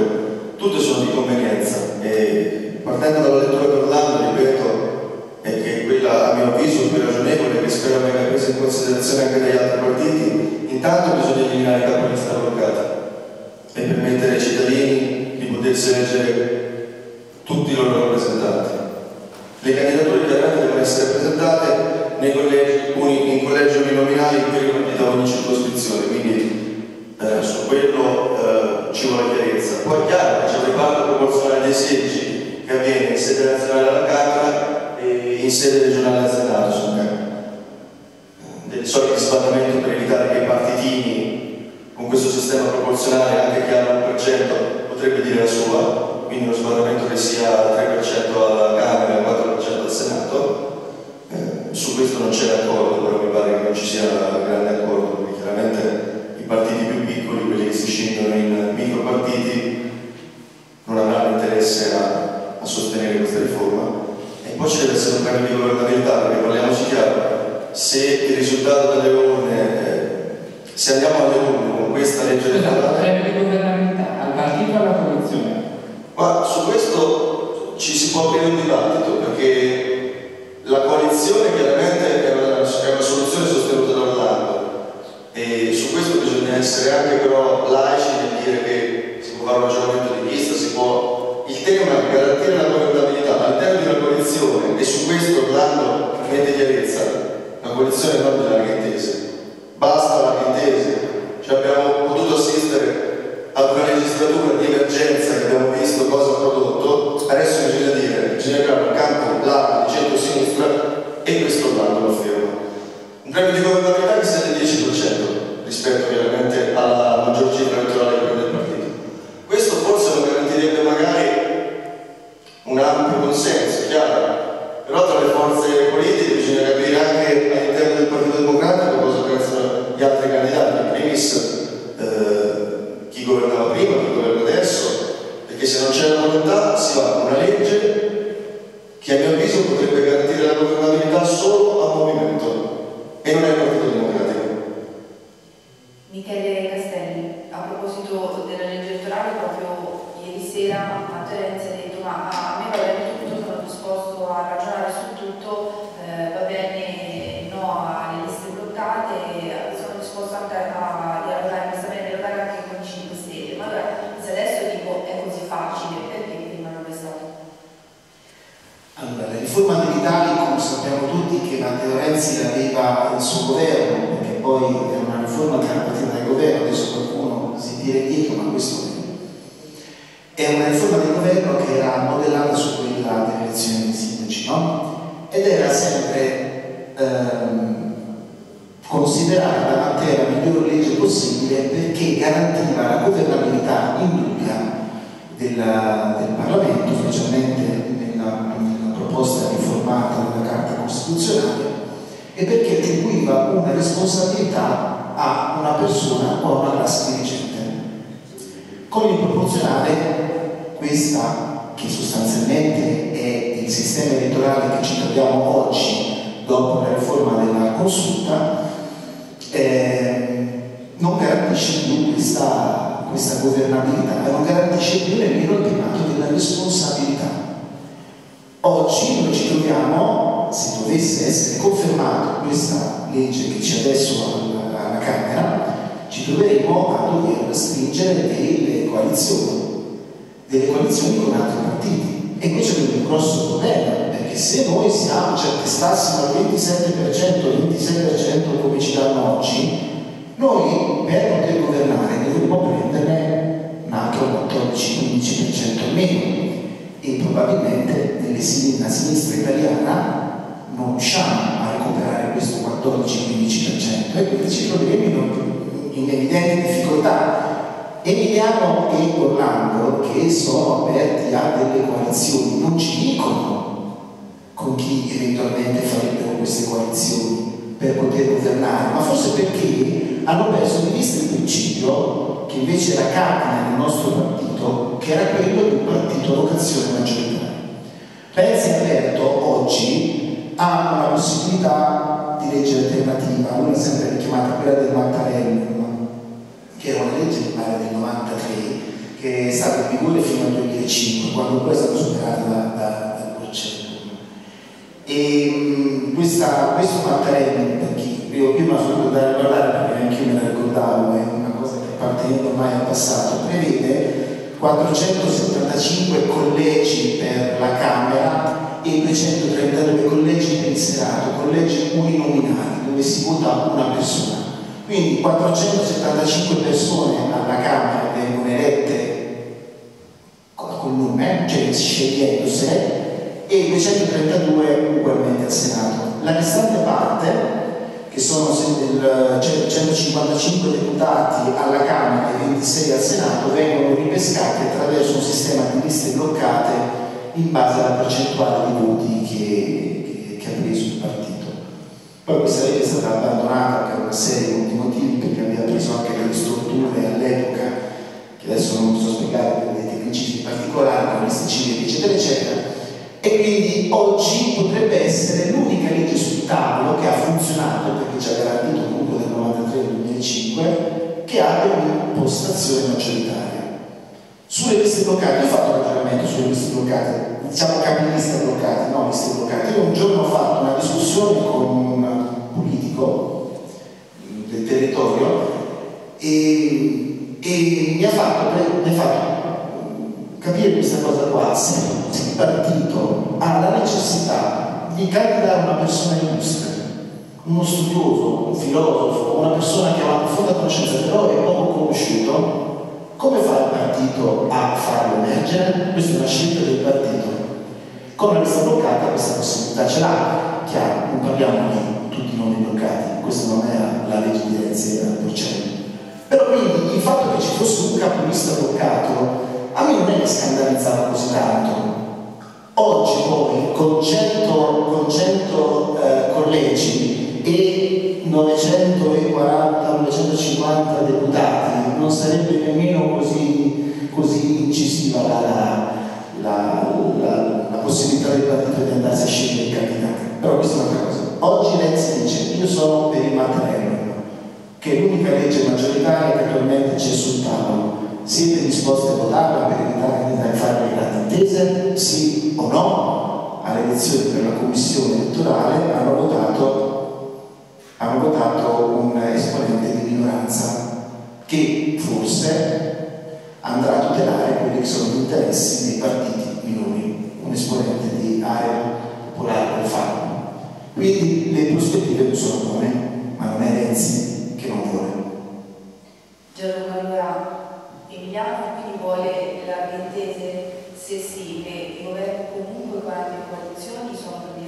Speaker 4: tutte sono di convenienza e partendo dalla lettura di Orlando, ripeto, e che quella a mio avviso più ragionevole che spero venga presa in considerazione anche dagli altri partiti, intanto bisogna eliminare la capolista bloccata e permettere ai cittadini di potersi eleggere tutti i loro rappresentanti. Le candidature chiaramente devono essere presentate nei collegi, in collegi uninominali
Speaker 2: grosso problema, perché se noi siamo, ci attestassimo al 27%, 26% come ci danno oggi, noi per poter governare dovremmo prenderne un altro 14-15% almeno e probabilmente nella sinistra italiana non riusciamo a recuperare questo 14-15% e quindi ci troveremo in evidente difficoltà. Emiliano e Orlando, che sono aperti a delle coalizioni, non ci dicono con chi eventualmente farebbero queste coalizioni per poter governare, ma forse perché hanno perso di vista il principio che invece era cardine nel nostro partito, che era quello di un partito a vocazione maggioritaria. Pensi aperto oggi ha una possibilità di legge alternativa, lui l'ha sempre richiamata quella del Mattarellum, che era una legge mi pare del 93, che è stata in vigore fino al 2005, quando poi è stata superata da, da, dal Porcellum. E mh, questa, questo Mattarellum, per chi io prima sono andare a parlare perché neanche io me la ricordavo, è una cosa che apparteneva ormai al passato, prevede 475 collegi per la Camera e 232 collegi per il Senato, collegi uninominali, dove si vota una persona. Quindi 475 persone alla Camera vengono elette col nome, cioè scegliendosene, e 232 ugualmente al Senato. La restante parte che sono 155 deputati alla Camera e 26 al Senato, vengono ripescati attraverso un sistema di liste bloccate in base alla percentuale di voti che, Poi questa legge è stata abbandonata per una serie di motivi perché aveva preso anche delle strutture all'epoca che adesso non so spiegare per dei tecnici particolari, liste civili eccetera eccetera. E quindi oggi potrebbe essere l'unica legge sul tavolo che ha funzionato perché ci ha garantito comunque del 93 al 2005 che abbia un'impostazione maggioritaria. Sulle liste bloccate, ho fatto un ragionamento sulle liste bloccate diciamo capilista bloccate, no liste bloccate. Io un giorno ho fatto una discussione con un politico del territorio e, e mi ha fatto, mi ha fatto capire questa cosa qua, se il partito ha la necessità di candidare una persona illustre, uno studioso, un filosofo, una persona che ha una profonda conoscenza, però è poco conosciuto, come fa il partito a farlo emergere? Questa è una scelta del partito. Con la lista bloccata questa possibilità ce l'ha, chiaro, non parliamo di tutti i nomi bloccati, questa non era la legge di Renzi, era Porcello. Però quindi il fatto che ci fosse un capolista bloccato a me non è che scandalizzava così tanto. Oggi poi con 100, con 100 eh, collegi e 940, 950 deputati non sarebbe nemmeno così, così incisiva la, la, la, la, possibilità del partito di andarsi a scegliere il candidato. Però questa è un'altra cosa. Oggi Renzi dice io sono per il mattarello, che è l'unica legge maggioritaria che attualmente c'è sul tavolo. Siete disposti a votarla per evitare di fare le grandi intese? Sì o no? Alle elezioni per la commissione elettorale hanno votato, hanno votato un esponente di minoranza che forse andrà a tutelare quelli che sono gli interessi dei partiti minori, un esponente di area popolare del fatto. Quindi le prospettive non sono buone, ma non è Renzi che non vuole.
Speaker 1: Giorgio allora Emiliano quindi vuole la intese se sì, che i governi comunque con altre coalizioni sono per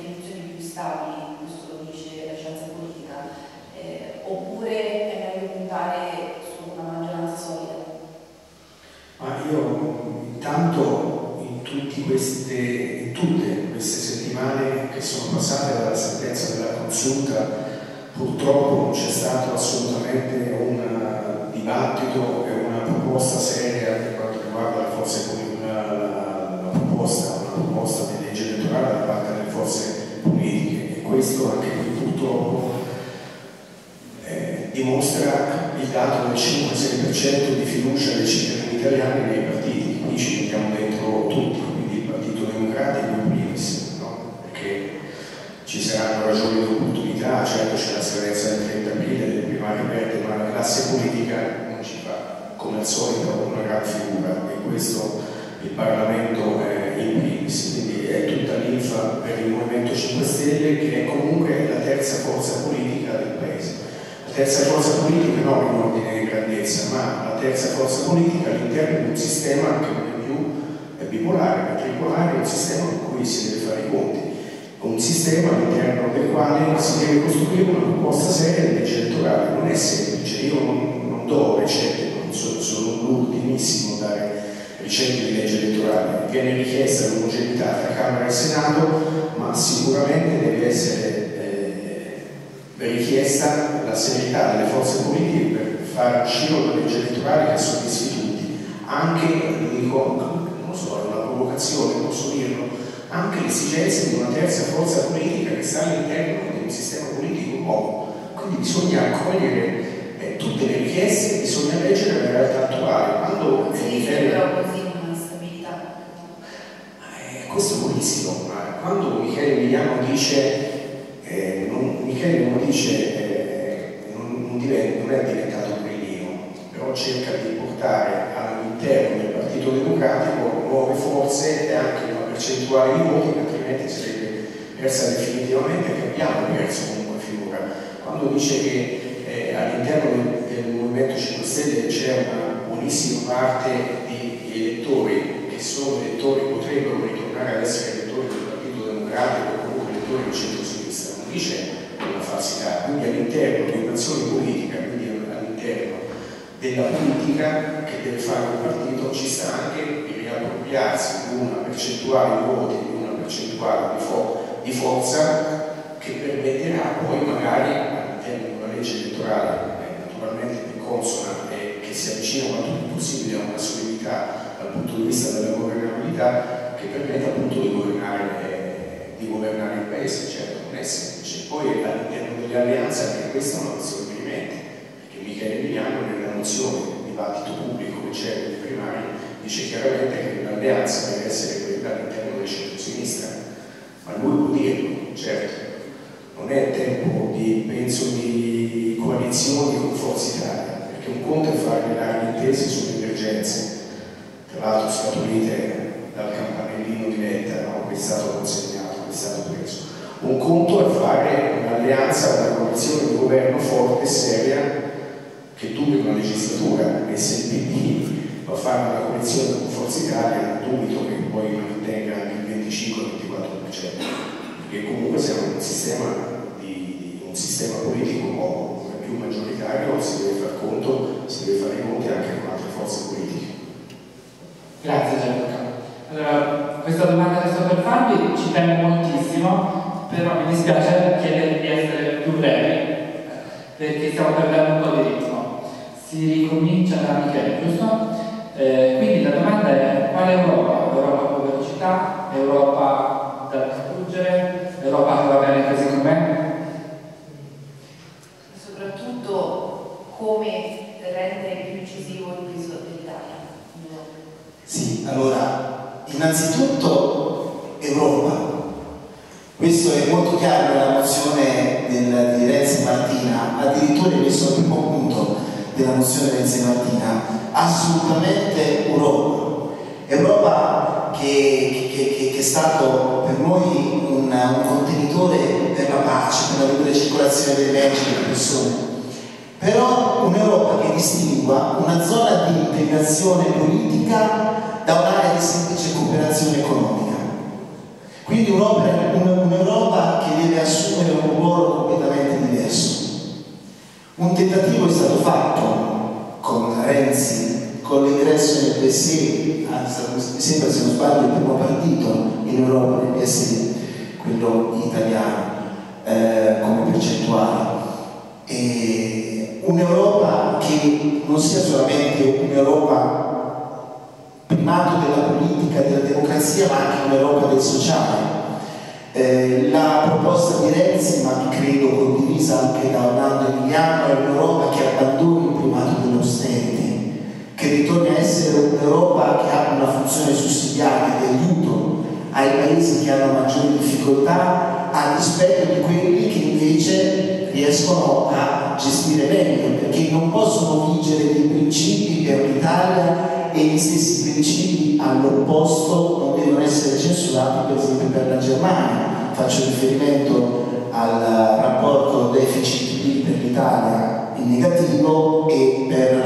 Speaker 1: stabili, questo lo dice la scienza politica, eh, oppure è meglio puntare su una maggioranza solida?
Speaker 3: Ma io intanto in, queste, in tutte queste settimane che sono passate dalla sentenza della consulta purtroppo non c'è stato assolutamente un dibattito e una proposta seria dimostra il dato del 5-6% di fiducia dei cittadini italiani nei partiti, qui ci mettiamo dentro tutti, quindi il Partito Democratico in primis, no? perché ci saranno ragioni di opportunità, certo c'è la scadenza del 30 aprile, delle primarie aperte, ma la classe politica non ci fa come al solito una gran figura e questo il Parlamento è in primis, quindi è tutta l'infa per il Movimento 5 Stelle che è comunque la terza forza politica terza forza politica non in ordine di grandezza, ma la terza forza politica all'interno di un sistema che non è più bipolare, ma tripolare, un sistema con cui si deve fare i conti un sistema all'interno del quale si deve costruire una proposta seria di legge elettorale. Non è semplice, io non, non do ricette, non sono, sono l'ultimissimo dare ricette di legge elettorale. Viene richiesta l'omogeneità tra Camera e Senato, ma sicuramente deve essere eh, richiesta la serietà delle forze politiche per far uscire una legge elettorale che soddisfi tutti. Anche, dico, non so, è una provocazione, posso dirlo, anche l'esigenza di una terza forza politica che sta all'interno di un sistema politico nuovo. Quindi bisogna accogliere eh, tutte le richieste, bisogna leggere la realtà attuale. Quando
Speaker 1: sì, però così una stabilità.
Speaker 3: Eh, questo è buonissimo, ma quando Michele Emiliano dice, eh, Michele non dice, eh, non, non, diventa, non, è diventato grillino, però cerca di portare all'interno del Partito Democratico nuove forze e anche una percentuale di voti altrimenti sarebbe persa definitivamente che abbiamo perso comunque figura. Quando dice che eh, all'interno del, del, Movimento 5 Stelle c'è una buonissima parte di elettori che sono elettori, potrebbero ritornare ad essere elettori del Partito Democratico o comunque elettori del centro-sinistra, non dice una falsità, quindi all'interno di un'azione politica, quindi all'interno della politica che deve fare un partito ci sta anche riappropriarsi di una percentuale di voti, di una percentuale di, fo di forza che permetterà poi magari all'interno di una legge elettorale eh, naturalmente più consona e che si avvicina quanto più possibile a una solidità dal punto di vista della governabilità che permetta appunto di governare, eh, di governare il paese, certo non è semplice. Poi all'interno delle alleanze anche questa è una di mente, perché Michele Emiliano nella mozione, nel dibattito pubblico che c'è nel primario dice chiaramente che l'alleanza deve essere quella all'interno del centro-sinistra, ma lui può dirlo, certo. Non è tempo di, penso, di coalizioni con Forza Italia, perché un conto è fare le intese sulle emergenze, tra l'altro scaturite dal campanellino di Letta, no? che è stato consegnato, che è stato preso. Un conto è fare un'alleanza, una coalizione di governo forte e seria che duri una legislatura, e se il PD a fare una coalizione con Forza Italia, dubito che poi mantenga anche il 25-24%, perché comunque siamo in un sistema di, un sistema politico più maggioritario, si deve far conto, si deve fare i conti anche con altre forze politiche.
Speaker 5: Grazie Gianluca. Allora, questa domanda che sto per farvi ci tengo moltissimo, però mi dispiace chiedere di essere più brevi, perché stiamo perdendo un po' di ritmo. Si ricomincia da Michele, giusto? Eh, quindi la domanda è quale Europa? Europa con velocità? Europa da distruggere? Europa che va bene così com'è?
Speaker 1: Soprattutto come rendere più incisivo il peso dell'Italia.
Speaker 2: Sì, allora, innanzitutto Europa. Questo è molto chiaro nella mozione del, di Renzi Martina, addirittura è messo al primo punto della mozione di Renzi Martina, assolutamente Europa. Europa che, che, che, che, è stato per noi un, un contenitore per la pace, per la libera circolazione delle merci e delle persone però un'Europa che distingua una zona di integrazione politica da un'area di semplice cooperazione economica. Quindi un'Europa che deve assumere un ruolo completamente diverso. Un tentativo è stato fatto con Renzi, con l'ingresso nel PSE, mi sembra se non sbaglio il primo partito in Europa nel PSE, quello italiano, eh, come percentuale. E un'Europa che non sia solamente un'Europa primato della politica della democrazia, ma anche un'Europa del sociale. Eh, la proposta di Renzi, ma credo condivisa anche da Orlando Emiliano, difficoltà, a dispetto di quelli che invece riescono a gestire meglio, perché non possono vigere dei principi per l'Italia e gli stessi principi all'opposto non devono essere censurati per esempio per la Germania. Faccio riferimento al rapporto deficit per l'Italia in negativo e per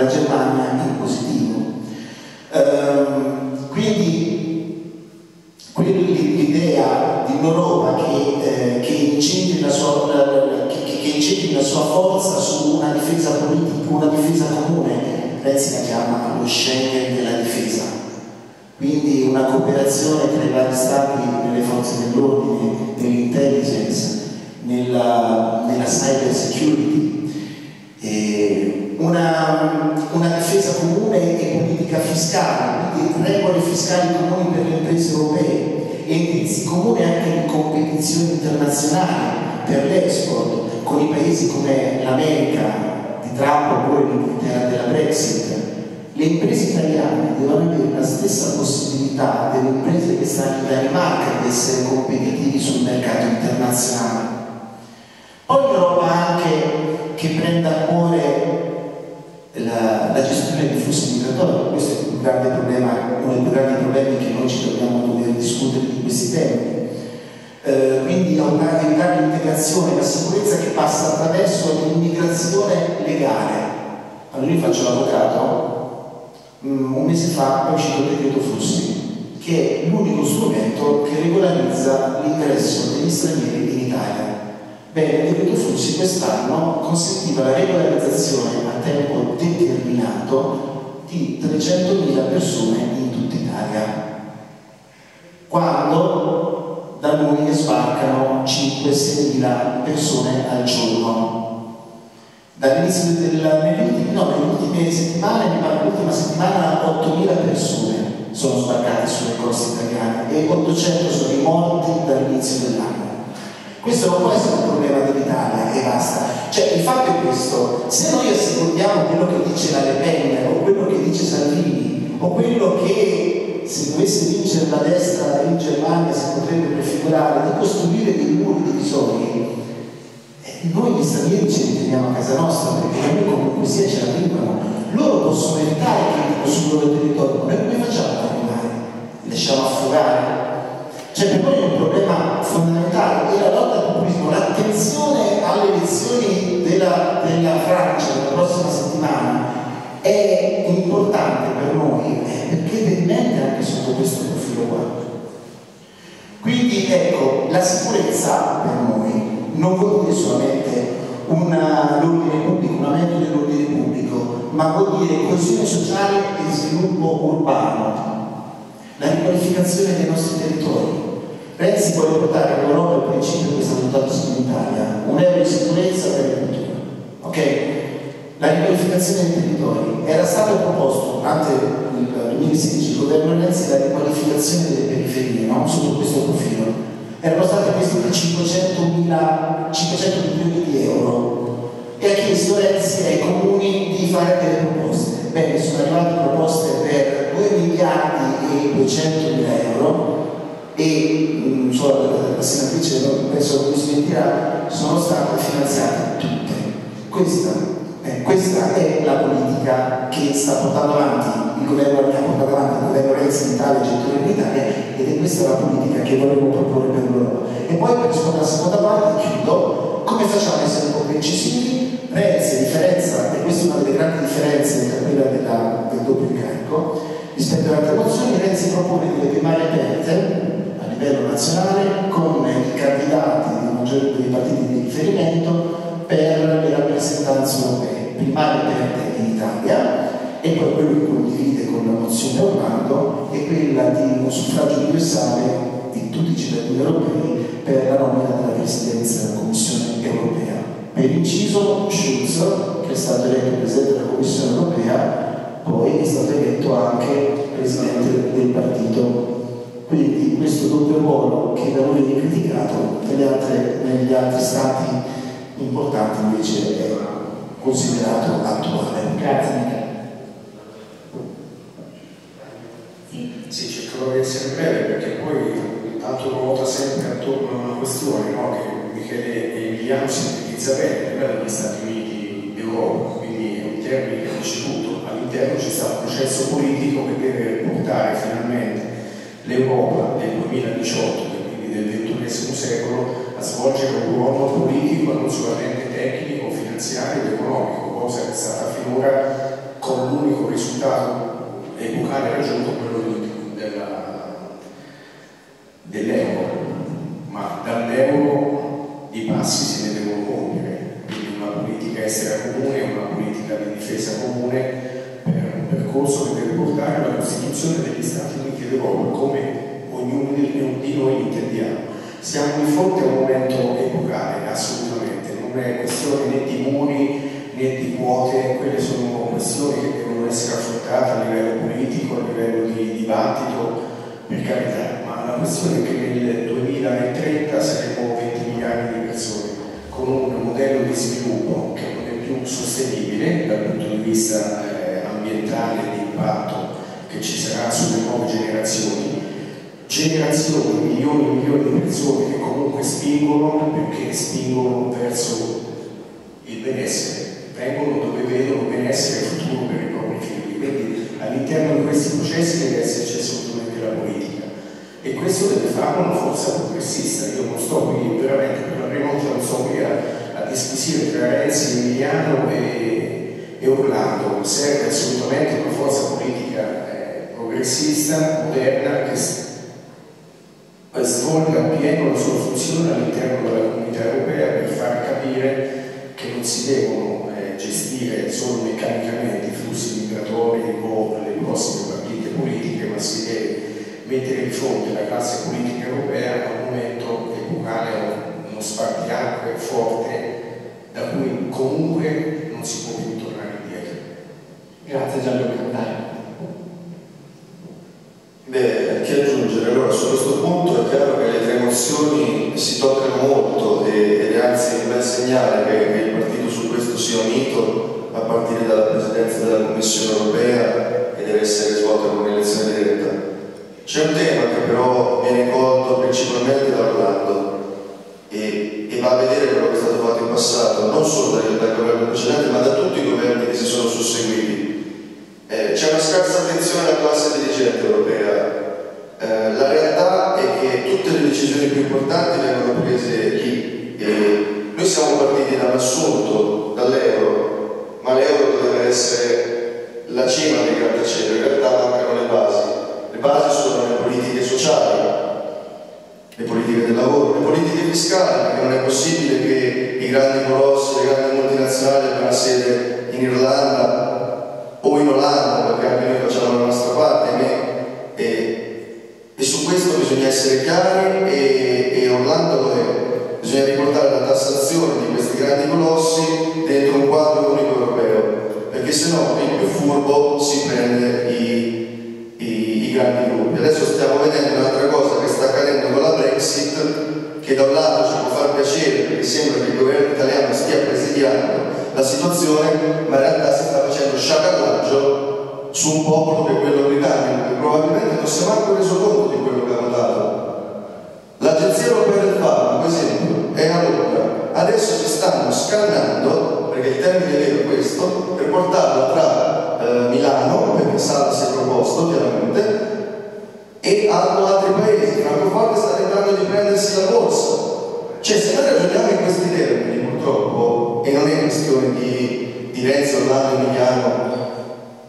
Speaker 2: incentri la sua forza su una difesa politica, una difesa comune, Renzi la chiama lo Schengen della difesa, quindi una cooperazione tra i vari stati nelle forze dell'ordine, nell'intelligence, nella, nella cyber security, una, una, difesa comune e politica fiscale, quindi regole fiscali comuni per le imprese europee e indirizzi comuni anche di competizione internazionale per l'export con i paesi come l'America, di Trump oppure l'Inghilterra della Brexit, le imprese italiane devono avere la stessa possibilità delle imprese che stanno in Danimarca di essere competitivi sul mercato internazionale. Poi l'Europa anche che prenda a cuore la, la, gestione dei flussi migratori, questo è un grande problema, uno dei più grandi problemi che noi ci dobbiamo dover discutere di questi temi. Eh, quindi aiutare l'integrazione, la sicurezza che passa attraverso l'immigrazione legale. Allora io faccio l'avvocato, mm, un mese fa è uscito il decreto flussi, che è l'unico strumento che regolarizza l'ingresso degli stranieri in Italia. Bene, il decreto flussi quest'anno consentiva la regolarizzazione a tempo determinato di 300.000 persone in tutta Italia. Quando da noi ne sbarcano 5-6 mila persone al giorno. Dall'inizio del, negli ultimi, no, ultime settimane, mi pare l'ultima settimana 8.000 persone sono sbarcate sulle coste italiane e 800 sono i morti dall'inizio dell'anno. Questo non può essere un problema dell'Italia e basta. Cioè il fatto è questo, se noi assecondiamo quello che dice la Le Pen o quello che dice Salvini o quello che se dovesse vincere la destra in Germania si potrebbe prefigurare di costruire dei muri divisori eh, noi gli stranieri ce li teniamo a casa nostra perché noi comunque sia ce la vengono. Loro possono evitare che sul loro territorio noi come facciamo a li lasciamo affogare? Cioè per noi la sicurezza per noi non vuol dire solamente l'ordine pubblico, un aumento dell'ordine pubblico, ma vuol dire coesione sociale e sviluppo urbano, la riqualificazione dei nostri territori. Renzi vuole portare in Europa il principio che è stato adottato in Italia, un euro di sicurezza per il futuro. Ok? La riqualificazione dei territori. Era stato proposto durante il 2016 il governo Renzi la riqualificazione delle periferie, no? sotto questo profilo. Erano stati investiti 500, 500 milioni di euro e ha chiesto Renzi ai comuni di fare delle proposte. Bene, sono arrivate proposte per 2 miliardi e 200 mila euro e non so, la senatrice non penso che mi smentirà, sono state finanziate tutte. Questa, eh, questa, è la politica che sta portando avanti governo che ha portato avanti il governo Renzi in Italia ed è questa la politica che volevo proporre per loro. E poi per rispondere alla seconda parte chiudo, come facciamo a essere un po' più incisivi? Renzi, a differenza, e questa è una delle grandi differenze tra quella della, del doppio incarico, rispetto alle altre mozioni, Renzi propone delle primarie aperte livello nazionale con i candidati dei partiti di riferimento per le rappresentanze europee, primarie aperte in Italia e poi quello che condivide con la mozione Orlando è quella di un suffragio universale di tutti i cittadini europei per la nomina della Presidenza della Commissione europea. Per inciso Schulz, che è stato eletto Presidente della Commissione europea, poi è stato eletto anche Presidente del partito quindi questo doppio ruolo che da noi viene criticato altre, negli altri stati importanti invece è considerato attuale.
Speaker 5: Grazie Michele.
Speaker 3: Sì. cercherò di essere breve perché poi tanto ruota sempre attorno a una questione no? che Michele Emiliano sintetizza bene, quella degli Stati Uniti d'Europa, quindi è un termine che ha ricevuto. All'interno c'è stato un processo politico che deve portare finalmente l'Europa del 2018, quindi del XXI secolo, a svolgere un ruolo politico non solamente tecnico, finanziario ed economico, cosa che è stata finora con l'unico risultato epocale raggiunto quello dell'euro. Ma dall'euro i passi se ne devono compiere, quindi una politica estera comune, una politica di difesa comune per un percorso che deve portare alla Costituzione degli Stati Uniti d'Europa come ognuno di noi intendiamo. Siamo di fronte a un momento epocale, assolutamente, non è questione né di muri né di quote, quelle sono questioni che devono essere affrontate a livello politico, a livello di dibattito, per carità, ma la questione è che nel 2030 saremo 20 miliardi di persone con un modello di sviluppo che non è più sostenibile dal punto di vista eh, ambientale e di impatto che ci sarà sulle nuove generazioni, generazioni, milioni e milioni di persone che comunque spingono perché spingono verso il benessere, vengono dove vedono benessere e futuro per i propri figli. Quindi all'interno di questi processi deve esserci assolutamente la politica e questo deve fare una forza progressista. Io non sto qui veramente per la prima volta non sto qui a, a disquisire tra Renzi, Emiliano e, e Orlando, serve assolutamente una forza politica progressista, moderna, che svolga appieno la sua funzione all'interno della comunità europea per far capire che non si devono solo meccanicamente i flussi migratori o le prossime partite politiche, ma si deve mettere di fronte la classe politica europea a un momento epocale, uno spartiacque forte da cui comunque non si può più tornare indietro.
Speaker 5: Grazie Gianluca, dai.
Speaker 4: Beh, che aggiungere? Allora, su questo punto è chiaro che le tre mozioni si toccano molto ed è anzi un bel segnale che, che, il partito su questo sia unito partire dalla Presidenza della Commissione europea e deve essere svolta con un'elezione diretta. C'è un tema che però viene colto principalmente da Orlando e, e, va a vedere quello che è stato fatto in passato, non solo dal, dal governo precedente ma da tutti i governi che si sono susseguiti eh, c'è una scarsa attenzione alla classe dirigente europea. Vero è questo, per portarla tra eh, Milano, perché Sala si è proposto chiaramente, e altri paesi. Francoforte sta tentando di prendersi la borsa. Cioè, se noi ragioniamo in questi termini, purtroppo, e non è questione di, di Renzo, Orlando, Emiliano,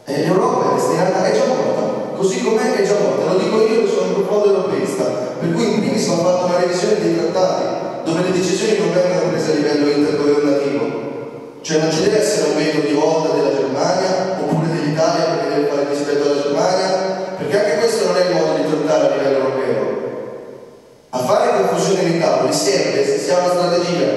Speaker 4: eh, l'Europa è destinata, è già morta, così com'è è già morta, lo dico io che sono un profondo europeista, per cui in primis va fatta una revisione dei trattati, dove le decisioni non vengono prese a livello intergovernativo, cioè non ci deve essere un veto di volta della Germania oppure dell'Italia perché deve fare rispetto alla Germania, perché anche questo non è il modo di trattare a livello europeo. A fare confusione nei tavoli serve se si ha una strategia.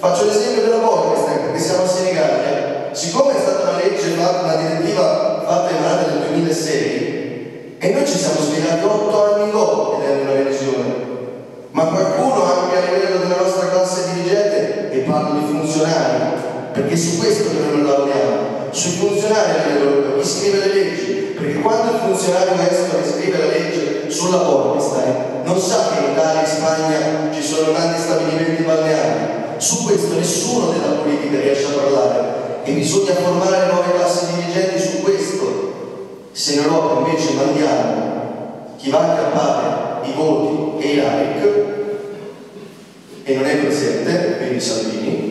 Speaker 4: Faccio l'esempio della Bolkestein, perché siamo a Senigallia. Siccome è stata una legge una direttiva fatta in emanata nel 2006, e noi ci siamo spiegati otto anni dopo che era una revisione. Ma qualcuno perché su questo che noi non lavoriamo, sui funzionari a livello europeo, chi scrive le leggi, perché quando il funzionario estero scrive la legge sulla Bolkestein, non sa che in Italia e in Spagna ci sono grandi stabilimenti balneari. Su questo nessuno della politica riesce a parlare e bisogna formare nuove classi dirigenti su questo. Se in Europa invece mandiamo chi va a campare i voti e i like e non è presente, quindi Salvini,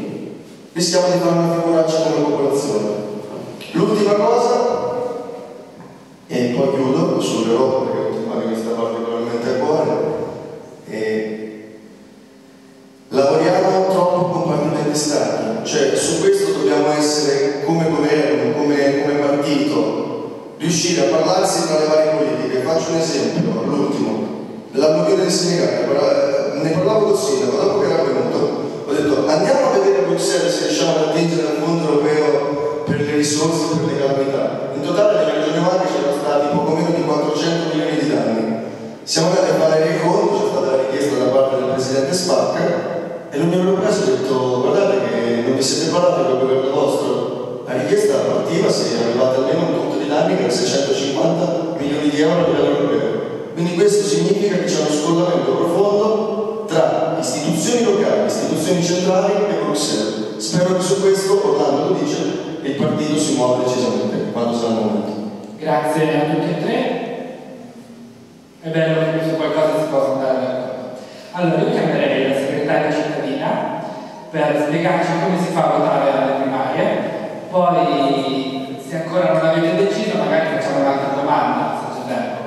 Speaker 4: rischiamo di fare una figuraccia come popolazione. L'ultima cosa, e poi chiudo sull'Europa perché è un tema che mi sta particolarmente a cuore, e lavoriamo troppo compartimentalizzati, cioè su questo dobbiamo essere come governo, come, come partito, riuscire a parlarsi tra le varie politiche. Faccio un esempio, l'ultimo, dell'alluvione del Senegal, ne parlavo col sindaco, dopo che era venuto, ho detto andiamo a vedere Bruxelles se riusciamo ad attingere al fondo europeo per le risorse per le calamità. In totale nelle regioni umane c'erano stati poco meno di 400 milioni di danni. Siamo andati a fare il conto, c'è stata la richiesta da parte del Presidente Spacca e l'Unione Europea si è detto guardate che non vi siete parlati col governo vostro. La richiesta partiva se arrivate almeno a un conto di danni che era 650 milioni di euro a livello europeo. Quindi questo significa che c'è uno scollamento profondo tra istituzioni locali, istituzioni centrali e Bruxelles. Spero che su questo, Orlando lo dice, il partito si muove decisamente quando sarà il momento.
Speaker 5: Grazie a tutti e tre. È bello che su qualcosa si possa andare d'accordo. Allora, io chiamerei la segretaria cittadina per spiegarci come si fa a votare alle primarie, poi se ancora non avete deciso magari facciamo un'altra domanda, se c'è tempo.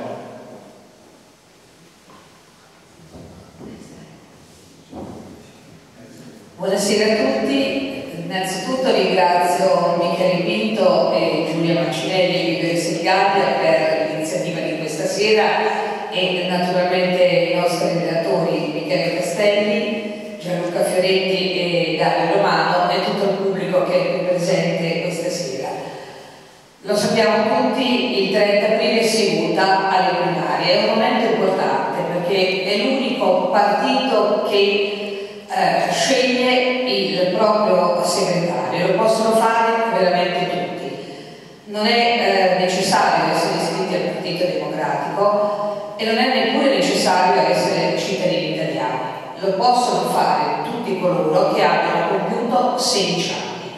Speaker 7: Buonasera a tutti, innanzitutto ringrazio Pinto e Giulia Mancinelli di Senigallia per l'iniziativa di questa sera e naturalmente i nostri relatori Michele Castelli, Gianluca Fioretti e Dario Romano e tutto il pubblico che è qui presente questa sera. Lo sappiamo tutti, il 30 aprile si vota alle primarie, è un momento importante perché è l'unico partito che eh, sceglie il proprio segretario, lo possono fare veramente tutti. Non è eh, necessario essere iscritti al Partito Democratico e non è neppure necessario essere cittadini italiani. Lo possono fare tutti coloro che abbiano compiuto 16 anni.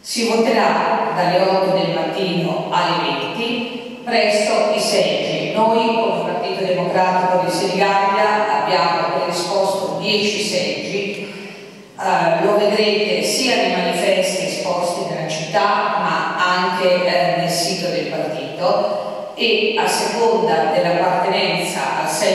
Speaker 7: Si voterà dalle 8 del mattino alle 20 presso i seggi. Noi come Partito Democratico di Senigallia abbiamo predisposto 10 seggi, uh, lo vedrete sia nei manifesti esposti nella città ma anche uh, nel sito del partito. E a seconda dell'appartenenza al seggio